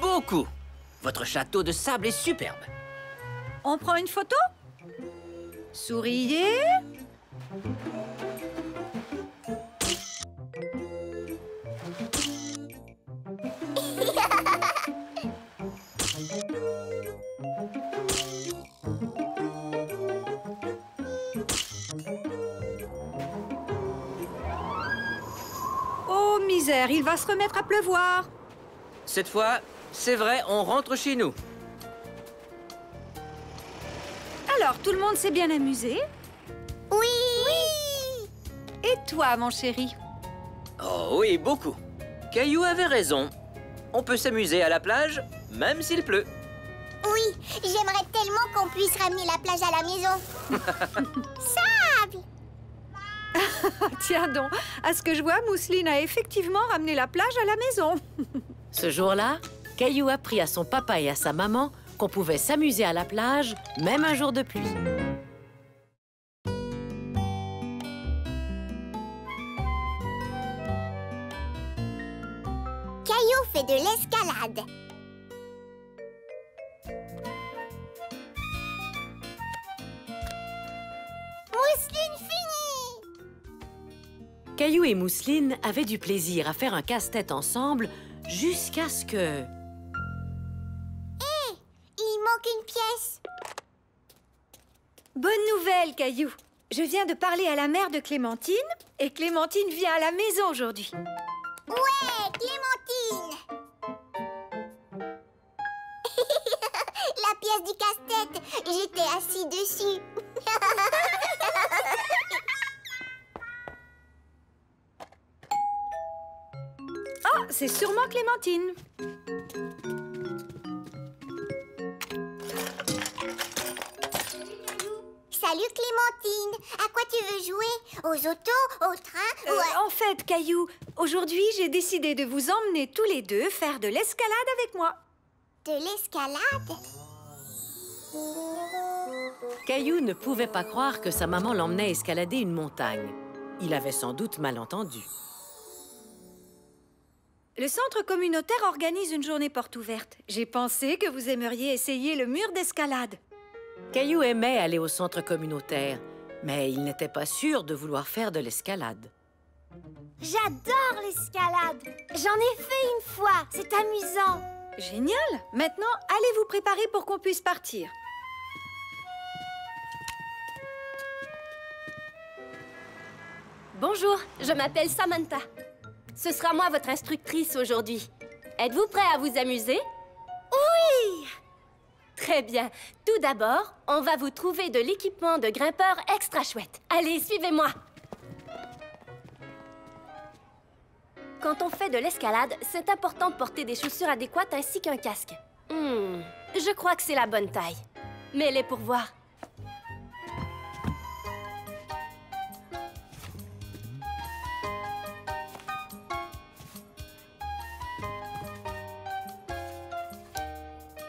Beaucoup Votre château de sable est superbe. On prend une photo? Souriez Il va se remettre à pleuvoir Cette fois, c'est vrai, on rentre chez nous. Alors, tout le monde s'est bien amusé? Oui. Et toi, mon chéri? Oh oui, beaucoup. Caillou avait raison. On peut s'amuser à la plage, même s'il pleut. Oui, j'aimerais tellement qu'on puisse ramener la plage à la maison. [laughs] [laughs] Tiens donc, à ce que je vois, Mousseline a effectivement ramené la plage à la maison. [laughs] Ce jour-là, Caillou apprit à son papa et à sa maman qu'on pouvait s'amuser à la plage, même un jour de pluie. Caillou fait de l'escalade. Caillou et Mousseline avaient du plaisir à faire un casse-tête ensemble jusqu'à ce que... Il manque une pièce. Bonne nouvelle, Caillou. Je viens de parler à la mère de Clémentine et Clémentine vient à la maison aujourd'hui. Ouais, Clémentine [laughs] La pièce du casse-tête, j'étais assis dessus. [laughs] Ah, c'est sûrement Clémentine. Salut Clémentine, à quoi tu veux jouer? Aux autos, au train ou Euh, à- en fait, Caillou, aujourd'hui, j'ai décidé de vous emmener tous les deux faire de l'escalade avec moi. de l'escalade? Caillou ne pouvait pas croire que sa maman l'emmenait escalader une montagne. Il avait sans doute mal entendu. Le centre communautaire organise une journée porte ouverte. J'ai pensé que vous aimeriez essayer le mur d'escalade. Caillou aimait aller au centre communautaire, mais il n'était pas sûr de vouloir faire de l'escalade. J'adore l'escalade J'en ai fait une fois, c'est amusant Génial Maintenant, allez vous préparer pour qu'on puisse partir. Bonjour, je m'appelle Samantha. Ce sera moi votre instructrice aujourd'hui. Êtes-vous prêt à vous amuser? Oui! Très bien. Tout d'abord, on va vous trouver de l'équipement de grimpeur extra chouette. Allez, suivez-moi! Quand on fait de l'escalade, c'est important de porter des chaussures adéquates ainsi qu'un casque. Hmm, je crois que c'est la bonne taille. Mets-les pour voir.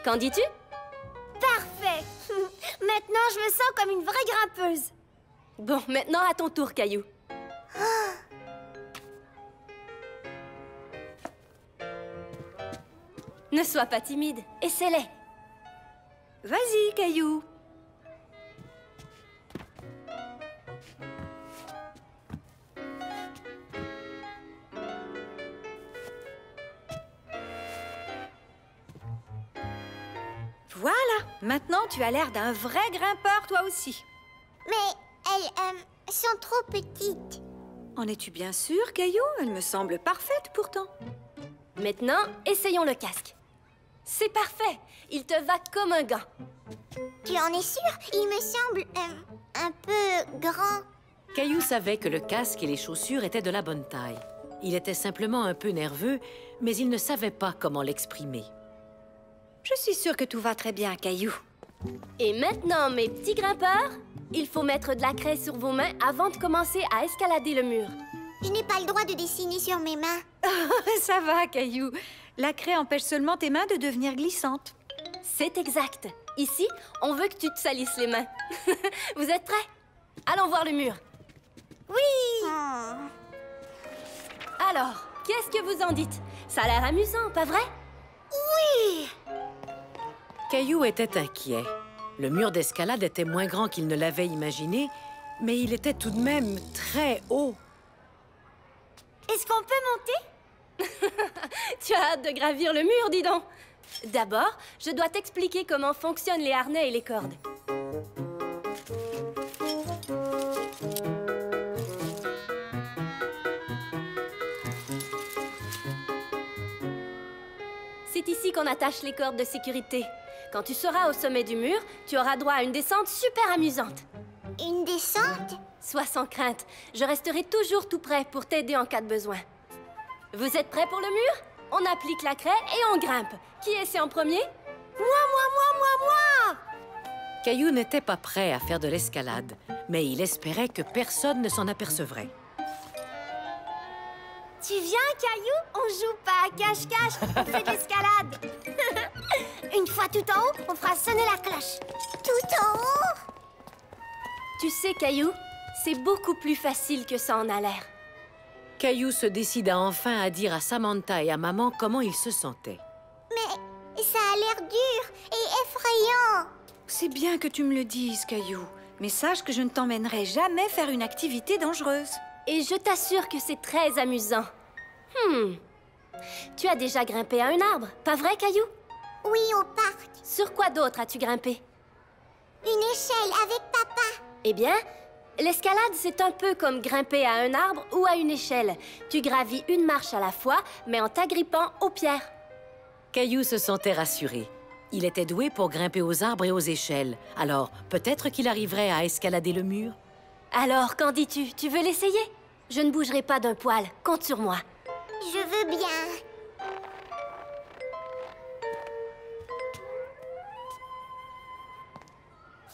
Qu'en dis-tu? Parfait [laughs] Maintenant, je me sens comme une vraie grimpeuse Bon, maintenant à ton tour, Caillou. [gasps] Ne sois pas timide, essaie-les. Vas-y, Caillou. Maintenant tu as l'air d'un vrai grimpeur toi aussi. Mais elles euh, sont trop petites. En es-tu bien sûr, Caillou? Elle me semble parfaite pourtant. Maintenant, essayons le casque. C'est parfait, il te va comme un gant. Tu en es sûr Il me semble euh, un peu grand. Caillou savait que le casque et les chaussures étaient de la bonne taille. Il était simplement un peu nerveux, mais il ne savait pas comment l'exprimer. Je suis sûre que tout va très bien, Caillou. Et maintenant, mes petits grimpeurs, il faut mettre de la craie sur vos mains avant de commencer à escalader le mur. Je n'ai pas le droit de dessiner sur mes mains. [laughs] Ça va, Caillou. La craie empêche seulement tes mains de devenir glissantes. C'est exact. Ici, on veut que tu te salisses les mains. [laughs] Vous êtes prêts? Allons voir le mur. Oui Alors, qu'est-ce que vous en dites? Ça a l'air amusant, pas vrai? Caillou était inquiet. Le mur d'escalade était moins grand qu'il ne l'avait imaginé, mais il était tout de même très haut. Est-ce qu'on peut monter? [laughs] Tu as hâte de gravir le mur, dis donc. D'abord, je dois t'expliquer comment fonctionnent les harnais et les cordes. C'est ici qu'on attache les cordes de sécurité. Quand tu seras au sommet du mur, tu auras droit à une descente super amusante. Une descente? Sois sans crainte, je resterai toujours tout prêt pour t'aider en cas de besoin. Vous êtes prêts pour le mur? On applique la craie et on grimpe. Qui essaie en premier? Moi, moi, moi, moi, moi Caillou n'était pas prêt à faire de l'escalade, mais il espérait que personne ne s'en apercevrait. Tu viens, Caillou? On joue pas à cache-cache, on fait de l'escalade [laughs] Une fois tout en haut, on fera sonner la cloche Tout en haut? Tu sais, Caillou, c'est beaucoup plus facile que ça en a l'air. Caillou se décida enfin à dire à Samantha et à maman comment il se sentait. Mais ça a l'air dur et effrayant C'est bien que tu me le dises, Caillou. Mais sache que je ne t'emmènerai jamais faire une activité dangereuse. Et je t'assure que c'est très amusant. Hmm. Tu as déjà grimpé à un arbre, pas vrai, Caillou? Oui, au parc. Sur quoi d'autre as-tu grimpé? Une échelle avec papa. Eh bien, l'escalade, c'est un peu comme grimper à un arbre ou à une échelle. Tu gravis une marche à la fois, mais en t'agrippant aux pierres. Caillou se sentait rassuré. Il était doué pour grimper aux arbres et aux échelles. Alors, peut-être qu'il arriverait à escalader le mur? Alors, qu'en dis-tu? Tu veux l'essayer? Je ne bougerai pas d'un poil. Compte sur moi. Je veux bien.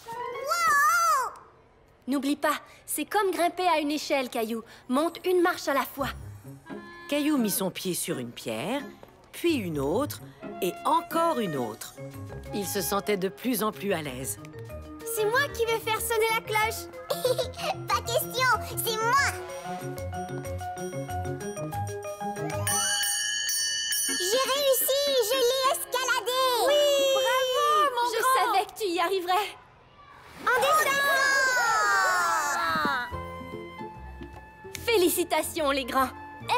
Wow N'oublie pas, c'est comme grimper à une échelle, Caillou. Monte une marche à la fois. Caillou mit son pied sur une pierre, puis une autre, et encore une autre. Il se sentait de plus en plus à l'aise. C'est moi qui vais faire sonner la cloche [laughs] Pas question, c'est moi J'ai réussi, je l'ai escaladé Oui Bravo, mon Je savais que tu y arriverais. En descend Félicitations, les grands.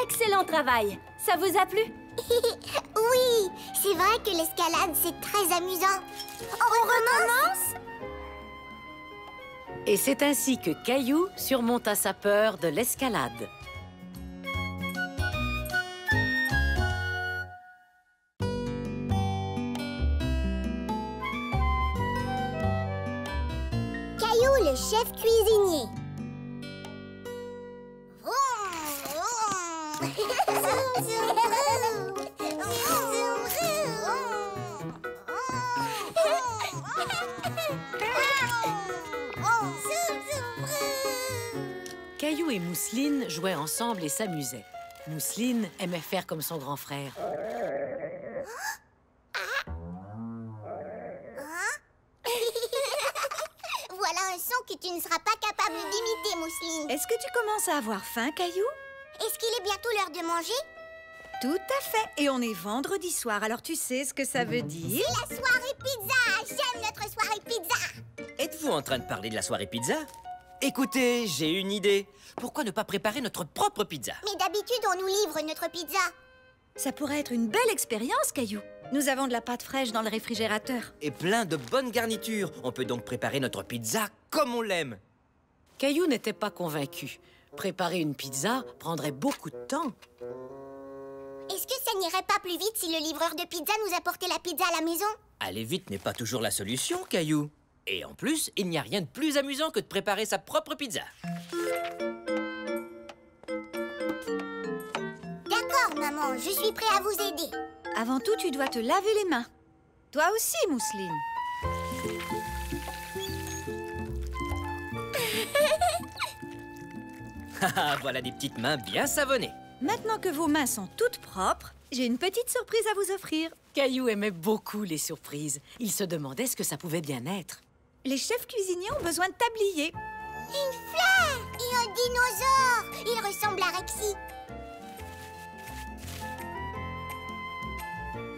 Excellent travail. Ça vous a plu? [laughs] Oui, c'est vrai que l'escalade, c'est très amusant. On recommence? Et c'est ainsi que Caillou surmonta sa peur de l'escalade. Ensemble et s'amusaient. Mousseline aimait faire comme son grand frère. [laughs] Voilà un son que tu ne seras pas capable d'imiter, Mousseline. Est-ce que tu commences à avoir faim, Caillou? Est-ce qu'il est bientôt l'heure de manger? Tout à fait. Et on est vendredi soir, alors tu sais ce que ça veut dire? La soirée pizza J'aime notre soirée pizza Êtes-vous en train de parler de la soirée pizza? Écoutez, j'ai une idée. Pourquoi ne pas préparer notre propre pizza? Mais d'habitude, on nous livre notre pizza. Ça pourrait être une belle expérience, Caillou. Nous avons de la pâte fraîche dans le réfrigérateur. Et plein de bonnes garnitures. On peut donc préparer notre pizza comme on l'aime. Caillou n'était pas convaincu. Préparer une pizza prendrait beaucoup de temps. Est-ce que ça n'irait pas plus vite si le livreur de pizza nous apportait la pizza à la maison? Aller vite n'est pas toujours la solution, Caillou. Et en plus, il n'y a rien de plus amusant que de préparer sa propre pizza. D'accord, maman, je suis prêt à vous aider. Avant tout, tu dois te laver les mains. Toi aussi, Mousseline. Haha, [laughs] voilà des petites mains bien savonnées. Maintenant que vos mains sont toutes propres, j'ai une petite surprise à vous offrir. Caillou aimait beaucoup les surprises. Il se demandait ce que ça pouvait bien être. Les chefs cuisiniers ont besoin de tabliers. Une fleur et un dinosaure Il ressemble à Rexy.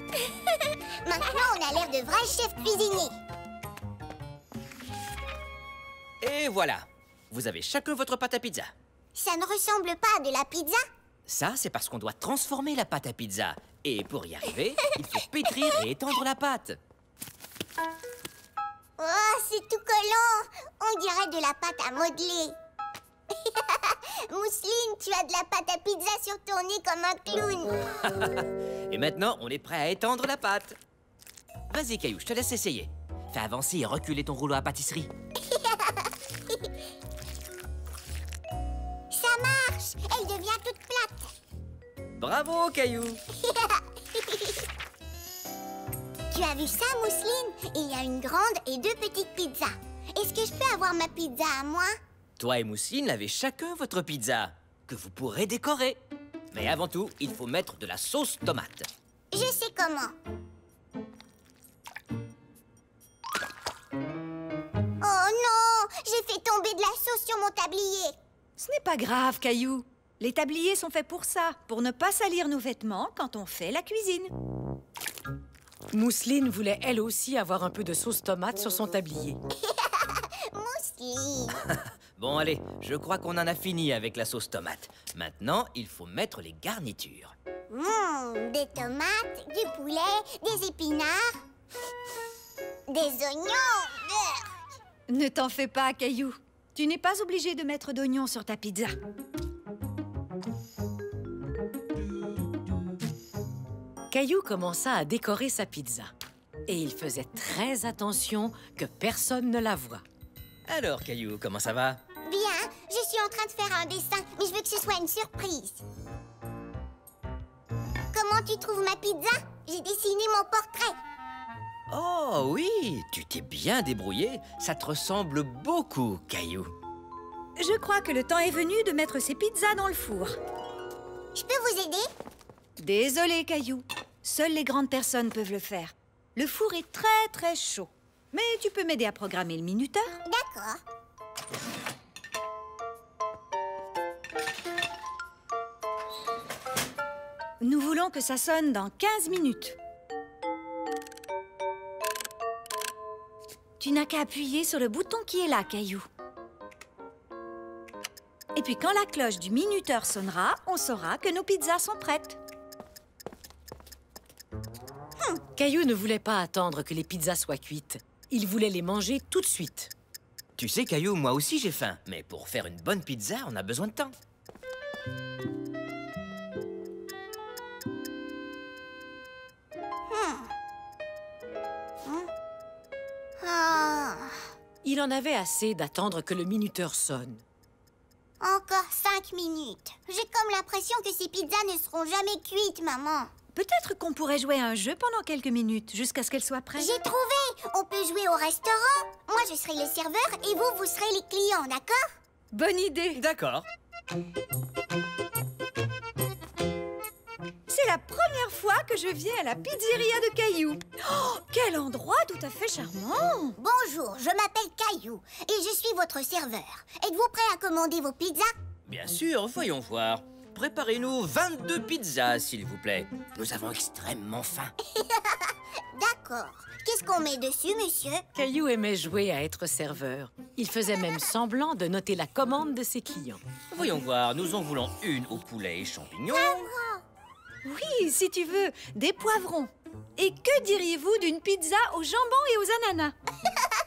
[laughs] Maintenant, on a l'air de vrais chefs cuisiniers. Et voilà. Vous avez chacun votre pâte à pizza. Ça ne ressemble pas à de la pizza Ça, c'est parce qu'on doit transformer la pâte à pizza. Et pour y arriver, il faut pétrir et étendre la pâte. Oh, c'est tout collant On dirait de la pâte à modeler. [laughs] Mousseline, tu as de la pâte à pizza sur ton nez comme un clown. [laughs] Et maintenant, on est prêt à étendre la pâte. Vas-y, Caillou, je te laisse essayer. Fais avancer et reculer ton rouleau à pâtisserie. [laughs] Ça marche Elle devient toute plate. Bravo, Caillou Tu as vu ça, Mousseline? Il y a une grande et deux petites pizzas. Est-ce que je peux avoir ma pizza à moi? Toi et Mousseline avez chacun votre pizza, que vous pourrez décorer. Mais avant tout, il faut mettre de la sauce tomate. Je sais comment. Oh non J'ai fait tomber de la sauce sur mon tablier. Ce n'est pas grave, Caillou. Les tabliers sont faits pour ça, pour ne pas salir nos vêtements quand on fait la cuisine. Mousseline voulait elle aussi avoir un peu de sauce tomate sur son tablier. [laughs] Mousseline [laughs] Bon, allez, je crois qu'on en a fini avec la sauce tomate. Maintenant, il faut mettre les garnitures. Mmh, Des tomates, du poulet, des épinards, des oignons. Ne t'en fais pas, Caillou. Tu n'es pas obligé de mettre d'oignons sur ta pizza. Caillou commença à décorer sa pizza. Et il faisait très attention que personne ne la voie. Alors, Caillou, comment ça va? Bien, je suis en train de faire un dessin, mais je veux que ce soit une surprise. Comment tu trouves ma pizza? J'ai dessiné mon portrait. Oh oui, tu t'es bien débrouillé. Ça te ressemble beaucoup, Caillou. Je crois que le temps est venu de mettre ces pizzas dans le four. Je peux vous aider? Désolé, Caillou. Seules les grandes personnes peuvent le faire. Le four est très très chaud. Mais tu peux m'aider à programmer le minuteur? D'accord. Nous voulons que ça sonne dans 15 minutes. Tu n'as qu'à appuyer sur le bouton qui est là, Caillou. Et puis quand la cloche du minuteur sonnera, on saura que nos pizzas sont prêtes. Caillou ne voulait pas attendre que les pizzas soient cuites. Il voulait les manger tout de suite. Tu sais, Caillou, moi aussi j'ai faim. Mais pour faire une bonne pizza, on a besoin de temps. Ah, Il en avait assez d'attendre que le minuteur sonne. encore cinq minutes. J'ai comme l'impression que ces pizzas ne seront jamais cuites, maman. Peut-être qu'on pourrait jouer à un jeu pendant quelques minutes, jusqu'à ce qu'elle soit prête. J'ai trouvé On peut jouer au restaurant. Moi, je serai le serveur et vous, vous serez les clients, d'accord? Bonne idée D'accord. C'est la première fois que je viens à la pizzeria de Caillou. Oh, quel endroit tout à fait charmant Bonjour, je m'appelle Caillou et je suis votre serveur. Êtes-vous prêt à commander vos pizzas? Bien sûr, voyons voir. Préparez-nous 22 pizzas, s'il vous plaît. Nous avons extrêmement faim. [laughs] D'accord. Qu'est-ce qu'on met dessus, monsieur? Caillou aimait jouer à être serveur. Il faisait même semblant de noter la commande de ses clients. Voyons voir, nous en voulons une au poulet et champignons. Oui, si tu veux, des poivrons. Et que diriez-vous d'une pizza au jambon et aux ananas? [laughs]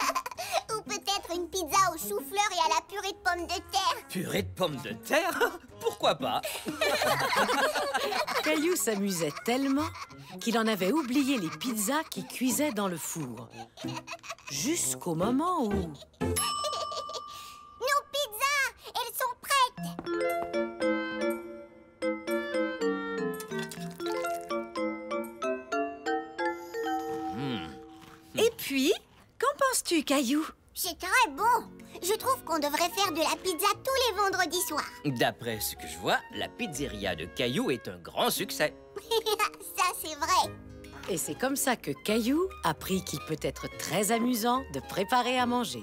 Ou peut-être une pizza au chou-fleur et à la purée de pommes de terre Purée de pommes de terre [laughs] Pourquoi pas [laughs] Caillou s'amusait tellement qu'il en avait oublié les pizzas qui cuisaient dans le four. Jusqu'au moment où... [laughs] Nos pizzas Elles sont prêtes penses-tu, Caillou C'est très bon Je trouve qu'on devrait faire de la pizza tous les vendredis soirs. D'après ce que je vois, la pizzeria de Caillou est un grand succès. [laughs] Ça, c'est vrai Et c'est comme ça que Caillou apprit qu'il peut être très amusant de préparer à manger.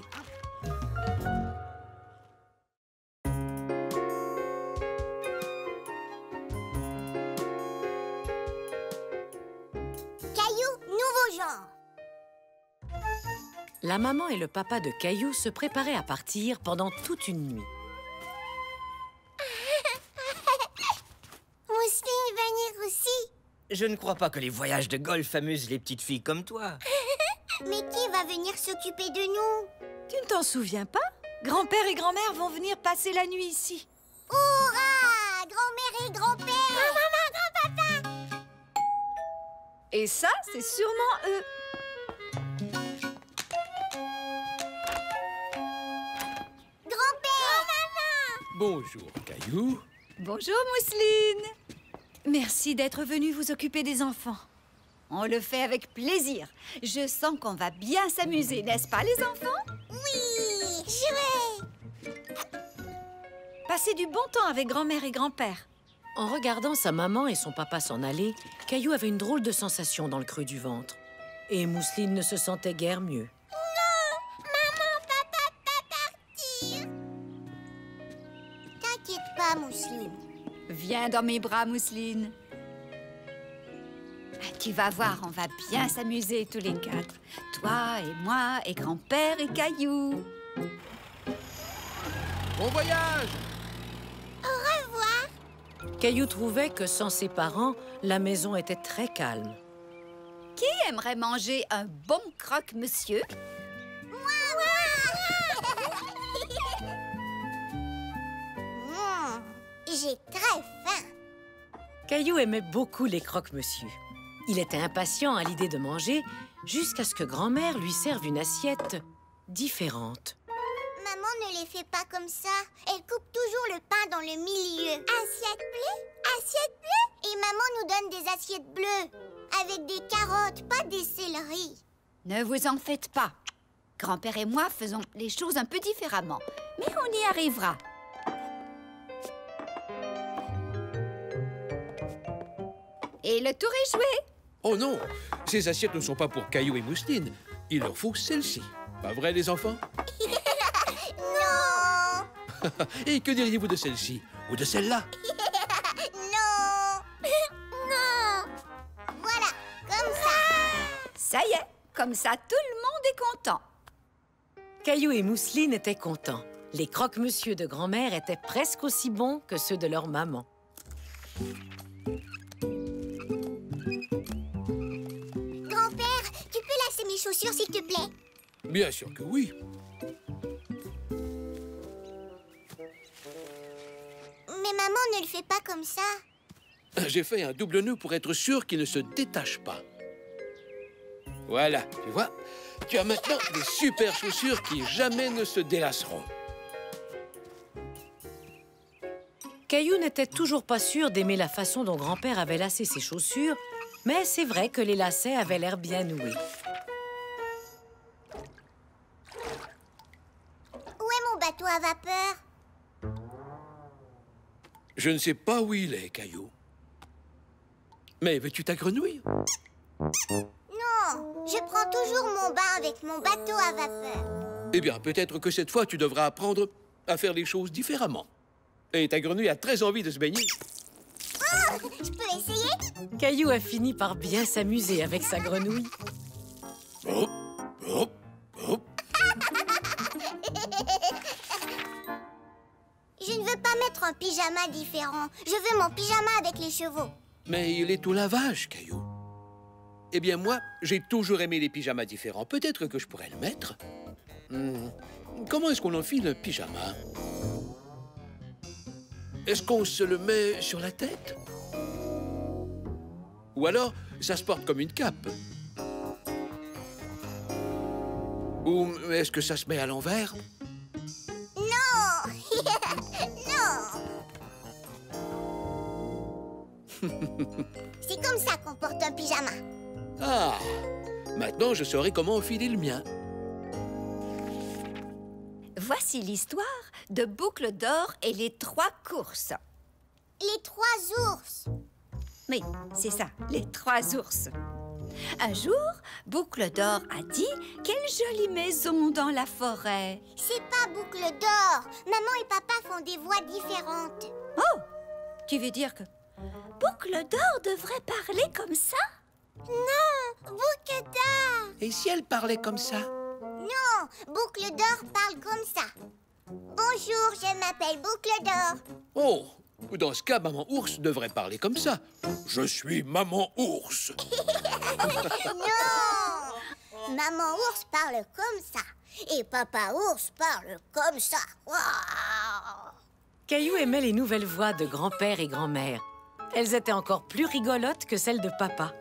La maman et le papa de Caillou se préparaient à partir pendant toute une nuit. [laughs] Mousseline venir aussi Je ne crois pas que les voyages de golf amusent les petites filles comme toi. [laughs] Mais qui va venir s'occuper de nous? Tu ne t'en souviens pas? Grand-père et grand-mère vont venir passer la nuit ici. Hurrah Grand-mère et grand-père Maman, grand-papa Et ça, c'est sûrement eux. Bonjour, Caillou. Bonjour, Mousseline. Merci d'être venu vous occuper des enfants. On le fait avec plaisir. Je sens qu'on va bien s'amuser, n'est-ce pas, les enfants? Oui Jouer Passez du bon temps avec grand-mère et grand-père. En regardant sa maman et son papa s'en aller, Caillou avait une drôle de sensation dans le creux du ventre. Et Mousseline ne se sentait guère mieux. Viens dans mes bras, Mousseline. Tu vas voir, on va bien s'amuser tous les quatre. Toi et moi et grand-père et Caillou. Bon voyage Caillou trouvait que sans ses parents, la maison était très calme. Qui aimerait manger un bon croque-monsieur J'ai très faim. Caillou aimait beaucoup les croque-monsieur. Il était impatient à l'idée de manger jusqu'à ce que grand-mère lui serve une assiette différente. Maman ne les fait pas comme ça. Elle coupe toujours le pain dans le milieu. Assiette bleue Assiette bleue Et maman nous donne des assiettes bleues. Avec des carottes, pas des céleris. Ne vous en faites pas. Grand-père et moi faisons les choses un peu différemment. Mais on y arrivera. Et le tour est joué. Oh non Ces assiettes ne sont pas pour Caillou et Mousseline. il leur faut celle-ci. Pas vrai, les enfants [laughs] Non [laughs] Et que diriez-vous de celle-ci Ou de celle-là [laughs] Non Non Voilà, comme ça Ça y est, comme ça, tout le monde est content. Caillou et Mousseline étaient contents. Les croque-monsieur de grand-mère étaient presque aussi bons que ceux de leur maman. Chaussures, s'il te plaît Bien sûr que oui. Mais maman ne le fait pas comme ça. J'ai fait un double nœud pour être sûr qu'il ne se détache pas. Voilà, tu vois Tu as maintenant des super chaussures qui jamais ne se délasseront. Caillou n'était toujours pas sûr d'aimer la façon dont grand-père avait lacé ses chaussures, mais c'est vrai que les lacets avaient l'air bien noués. Bateau à vapeur Je ne sais pas où il est, Caillou. Mais veux-tu ta grenouille Non, je prends toujours mon bain avec mon bateau à vapeur. Eh bien, peut-être que cette fois, tu devras apprendre à faire les choses différemment. Et ta grenouille a très envie de se baigner. Oh, je peux essayer Caillou a fini par bien s'amuser avec sa grenouille. Hop, hop, hop. Je ne veux pas mettre un pyjama différent. Je veux mon pyjama avec les chevaux. Mais il est au lavage, Caillou. Eh bien, moi, j'ai toujours aimé les pyjamas différents. Peut-être que je pourrais le mettre. Hmm, Comment est-ce qu'on enfile un pyjama? Est-ce qu'on se le met sur la tête? Ou alors, ça se porte comme une cape Ou est-ce que ça se met à l'envers? [laughs] C'est comme ça qu'on porte un pyjama. Ah Maintenant, je saurai comment enfiler le mien. Voici l'histoire de Boucle d'Or et les trois courses. Les trois ours. Oui, c'est ça, les trois ours. Un jour, Boucle d'Or a dit Quelle jolie maison dans la forêt C'est pas boucle d'or. Maman et papa font des voix différentes. Oh Tu veux dire que Boucle d'Or devrait parler comme ça? Non, boucle d'or. Et si elle parlait comme ça? Non, boucle d'or parle comme ça. Bonjour, je m'appelle boucle d'or. Oh Dans ce cas, maman ours devrait parler comme ça. Je suis maman ours. [laughs] Non Maman ours parle comme ça. Et papa ours parle comme ça. Caillou aimait les nouvelles voix de grand-père et grand-mère. Elles étaient encore plus rigolotes que celles de papa.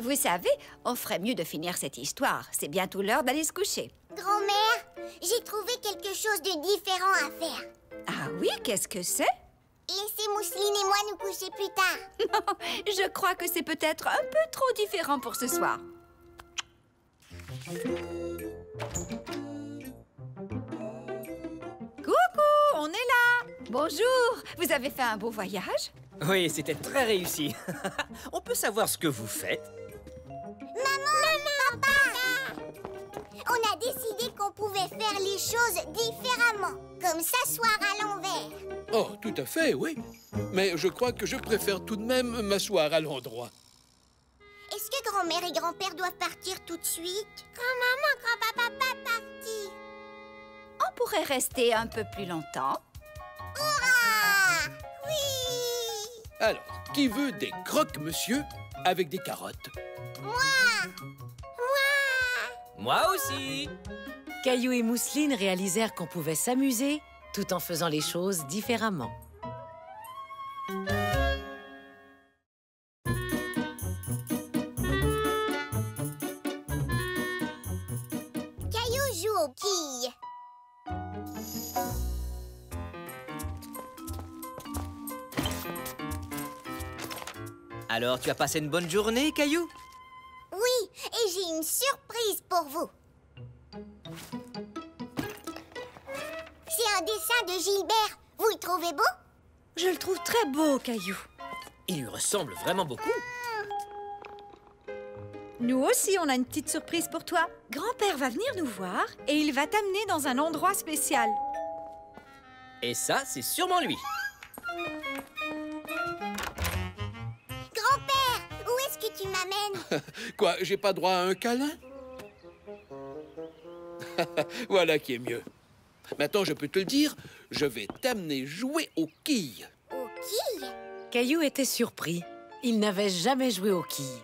Vous savez, on ferait mieux de finir cette histoire. C'est bientôt l'heure d'aller se coucher. Grand-mère, j'ai trouvé quelque chose de différent à faire. Ah oui, qu'est-ce que c'est? Laissez Mousseline et moi nous coucher plus tard. [laughs] Je crois que c'est peut-être un peu trop différent pour ce soir. Coucou, on est là Bonjour, vous avez fait un beau voyage? Oui, c'était très réussi. [laughs] On peut savoir ce que vous faites? Maman, papa On a décidé qu'on pouvait faire les choses différemment, comme s'asseoir à l'envers. Oh, tout à fait, oui. Mais je crois que je préfère tout de même m'asseoir à l'endroit. Est-ce que grand-mère et grand-père doivent partir tout de suite? Grand-maman, grand-papa, pas partir. On pourrait rester un peu plus longtemps. Hurrah! Oui! Alors, qui veut des croque-monsieur avec des carottes? Moi! Moi Moi aussi! Caillou et Mousseline réalisèrent qu'on pouvait s'amuser tout en faisant les choses différemment. Caillou joue aux quilles. Alors, tu as passé une bonne journée, Caillou? Oui, et j'ai une surprise pour vous. C'est un dessin de Gilbert. Vous le trouvez beau? Je le trouve très beau, Caillou. Il lui ressemble vraiment beaucoup. Nous aussi, on a une petite surprise pour toi. Grand-père va venir nous voir et il va t'amener dans un endroit spécial. Et ça, c'est sûrement lui. [laughs] Quoi, j'ai pas droit à un câlin? [laughs] Voilà qui est mieux. Maintenant, je peux te le dire, je vais t'amener jouer aux quilles. Aux quilles? Caillou était surpris. Il n'avait jamais joué aux quilles.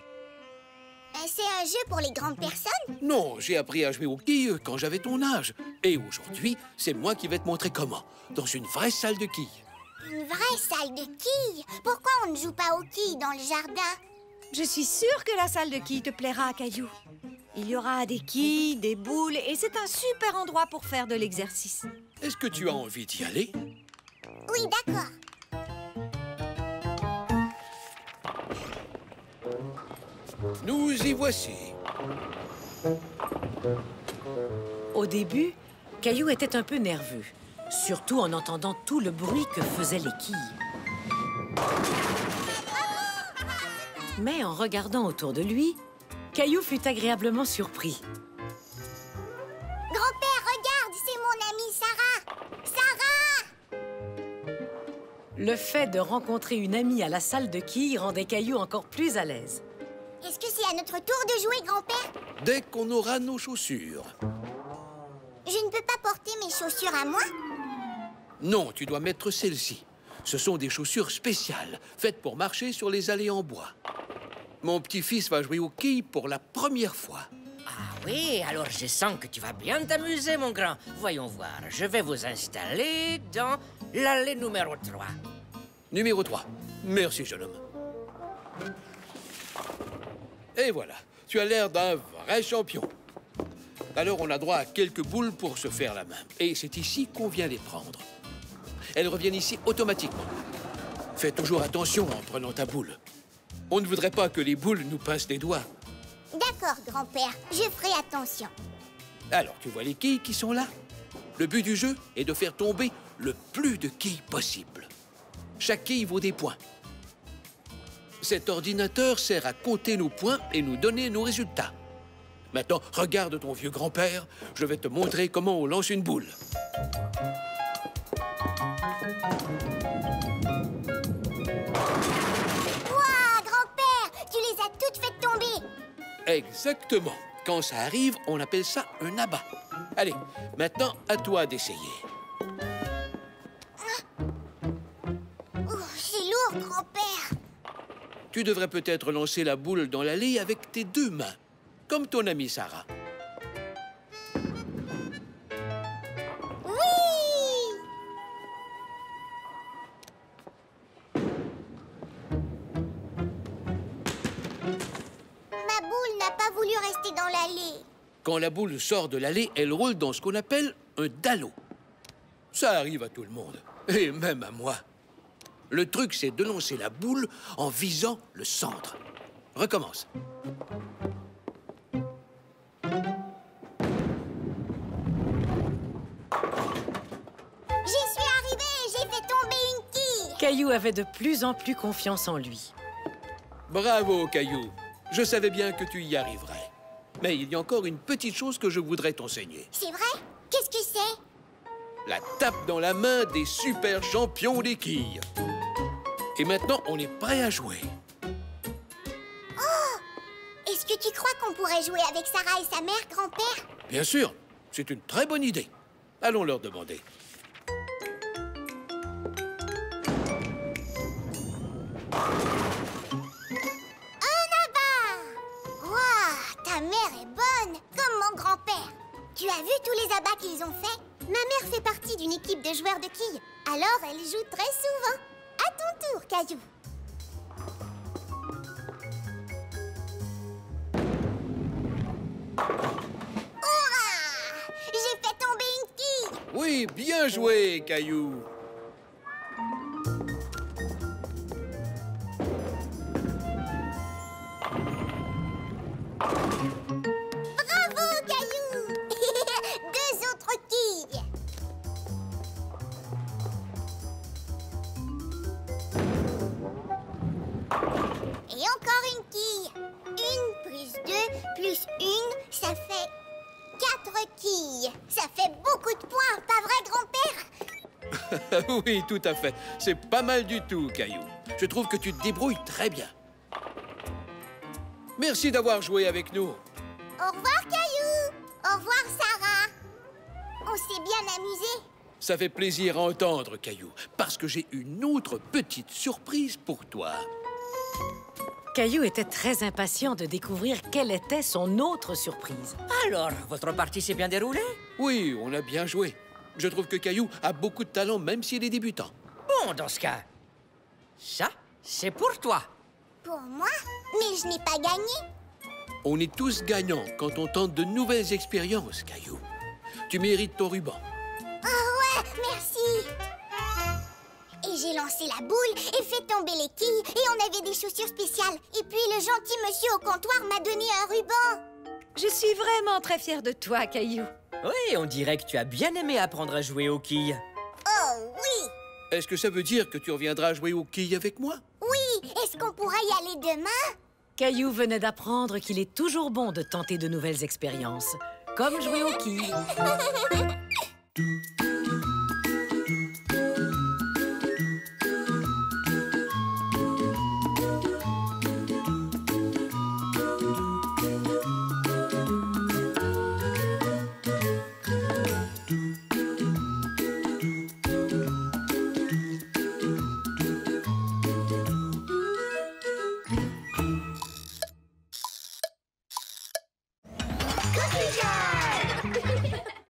Euh, C'est un jeu pour les grandes personnes? Non, j'ai appris à jouer aux quilles quand j'avais ton âge. Et aujourd'hui, c'est moi qui vais te montrer comment. Dans une vraie salle de quilles. Une vraie salle de quilles? Pourquoi on ne joue pas aux quilles dans le jardin? Je suis sûre que la salle de quilles te plaira, Caillou. Il y aura des quilles, des boules et c'est un super endroit pour faire de l'exercice. Est-ce que tu as envie d'y aller? Oui, d'accord. Nous y voici. Au début, Caillou était un peu nerveux, surtout en entendant tout le bruit que faisaient les quilles. Mais en regardant autour de lui, Caillou fut agréablement surpris. Grand-père, regarde, c'est mon amie Sarah Sarah Le fait de rencontrer une amie à la salle de quilles rendait Caillou encore plus à l'aise. Est-ce que c'est à notre tour de jouer, grand-père? Dès qu'on aura nos chaussures. Je ne peux pas porter mes chaussures à moi? Non, tu dois mettre celles-ci. Ce sont des chaussures spéciales, faites pour marcher sur les allées en bois. Mon petit-fils va jouer aux quilles pour la première fois. Ah oui, alors je sens que tu vas bien t'amuser, mon grand. Voyons voir, je vais vous installer dans l'allée numéro 3. Numéro 3. Merci, jeune homme. Et voilà, tu as l'air d'un vrai champion. Alors on a droit à quelques boules pour se faire la main. Et c'est ici qu'on vient les prendre. Elles reviennent ici automatiquement. Fais toujours attention en prenant ta boule. On ne voudrait pas que les boules nous pincent les doigts. D'accord, grand-père, je ferai attention. Alors, tu vois les quilles qui sont là? Le but du jeu est de faire tomber le plus de quilles possible. Chaque quille vaut des points. Cet ordinateur sert à compter nos points et nous donner nos résultats. Maintenant, regarde ton vieux grand-père. Je vais te montrer comment on lance une boule. Exactement. Quand ça arrive, on appelle ça un abat. Allez, maintenant, à toi d'essayer. Oh, c'est lourd, grand-père Tu devrais peut-être lancer la boule dans l'allée avec tes deux mains, comme ton amie Sarah. Pas voulu rester dans l'allée. Quand la boule sort de l'allée, elle roule dans ce qu'on appelle un dallo. Ça arrive à tout le monde, et même à moi. Le truc, c'est de lancer la boule en visant le centre. Recommence. J'y suis arrivée j'ai fait tomber une quille. Caillou avait de plus en plus confiance en lui. Bravo, Caillou. Je savais bien que tu y arriverais. Mais il y a encore une petite chose que je voudrais t'enseigner. C'est vrai? Qu'est-ce que c'est? La tape dans la main des super champions des quilles. Et maintenant, on est prêt à jouer. Est-ce que tu crois qu'on pourrait jouer avec Sarah et sa mère, grand-père? Bien sûr, c'est une très bonne idée. Allons leur demander. Mère est bonne Comme mon grand-père Tu as vu tous les abats qu'ils ont faits? Ma mère fait partie d'une équipe de joueurs de quilles. Alors elle joue très souvent. À ton tour, Caillou. J'ai fait tomber une quille Oui, bien joué, Caillou. Oui, tout à fait. C'est pas mal du tout, Caillou. Je trouve que tu te débrouilles très bien. Merci d'avoir joué avec nous. Au revoir, Caillou Au revoir, Sarah On s'est bien amusé. Ça fait plaisir à entendre, Caillou, parce que j'ai une autre petite surprise pour toi. Caillou était très impatient de découvrir quelle était son autre surprise. Alors, votre partie s'est bien déroulée? Oui, on a bien joué. Je trouve que Caillou a beaucoup de talent, même s'il est débutant. Bon, dans ce cas, ça, c'est pour toi. Pour moi Mais je n'ai pas gagné. On est tous gagnants quand on tente de nouvelles expériences, Caillou. Tu mérites ton ruban. Oh ouais, merci Et j'ai lancé la boule et fait tomber les quilles et on avait des chaussures spéciales. Et puis le gentil monsieur au comptoir m'a donné un ruban. Je suis vraiment très fière de toi, Caillou. Oui, on dirait que tu as bien aimé apprendre à jouer aux quilles. Oh oui Est-ce que ça veut dire que tu reviendras jouer aux quilles avec moi? Oui Est-ce qu'on pourra y aller demain? Caillou venait d'apprendre qu'il est toujours bon de tenter de nouvelles expériences, comme jouer au quilles. [laughs]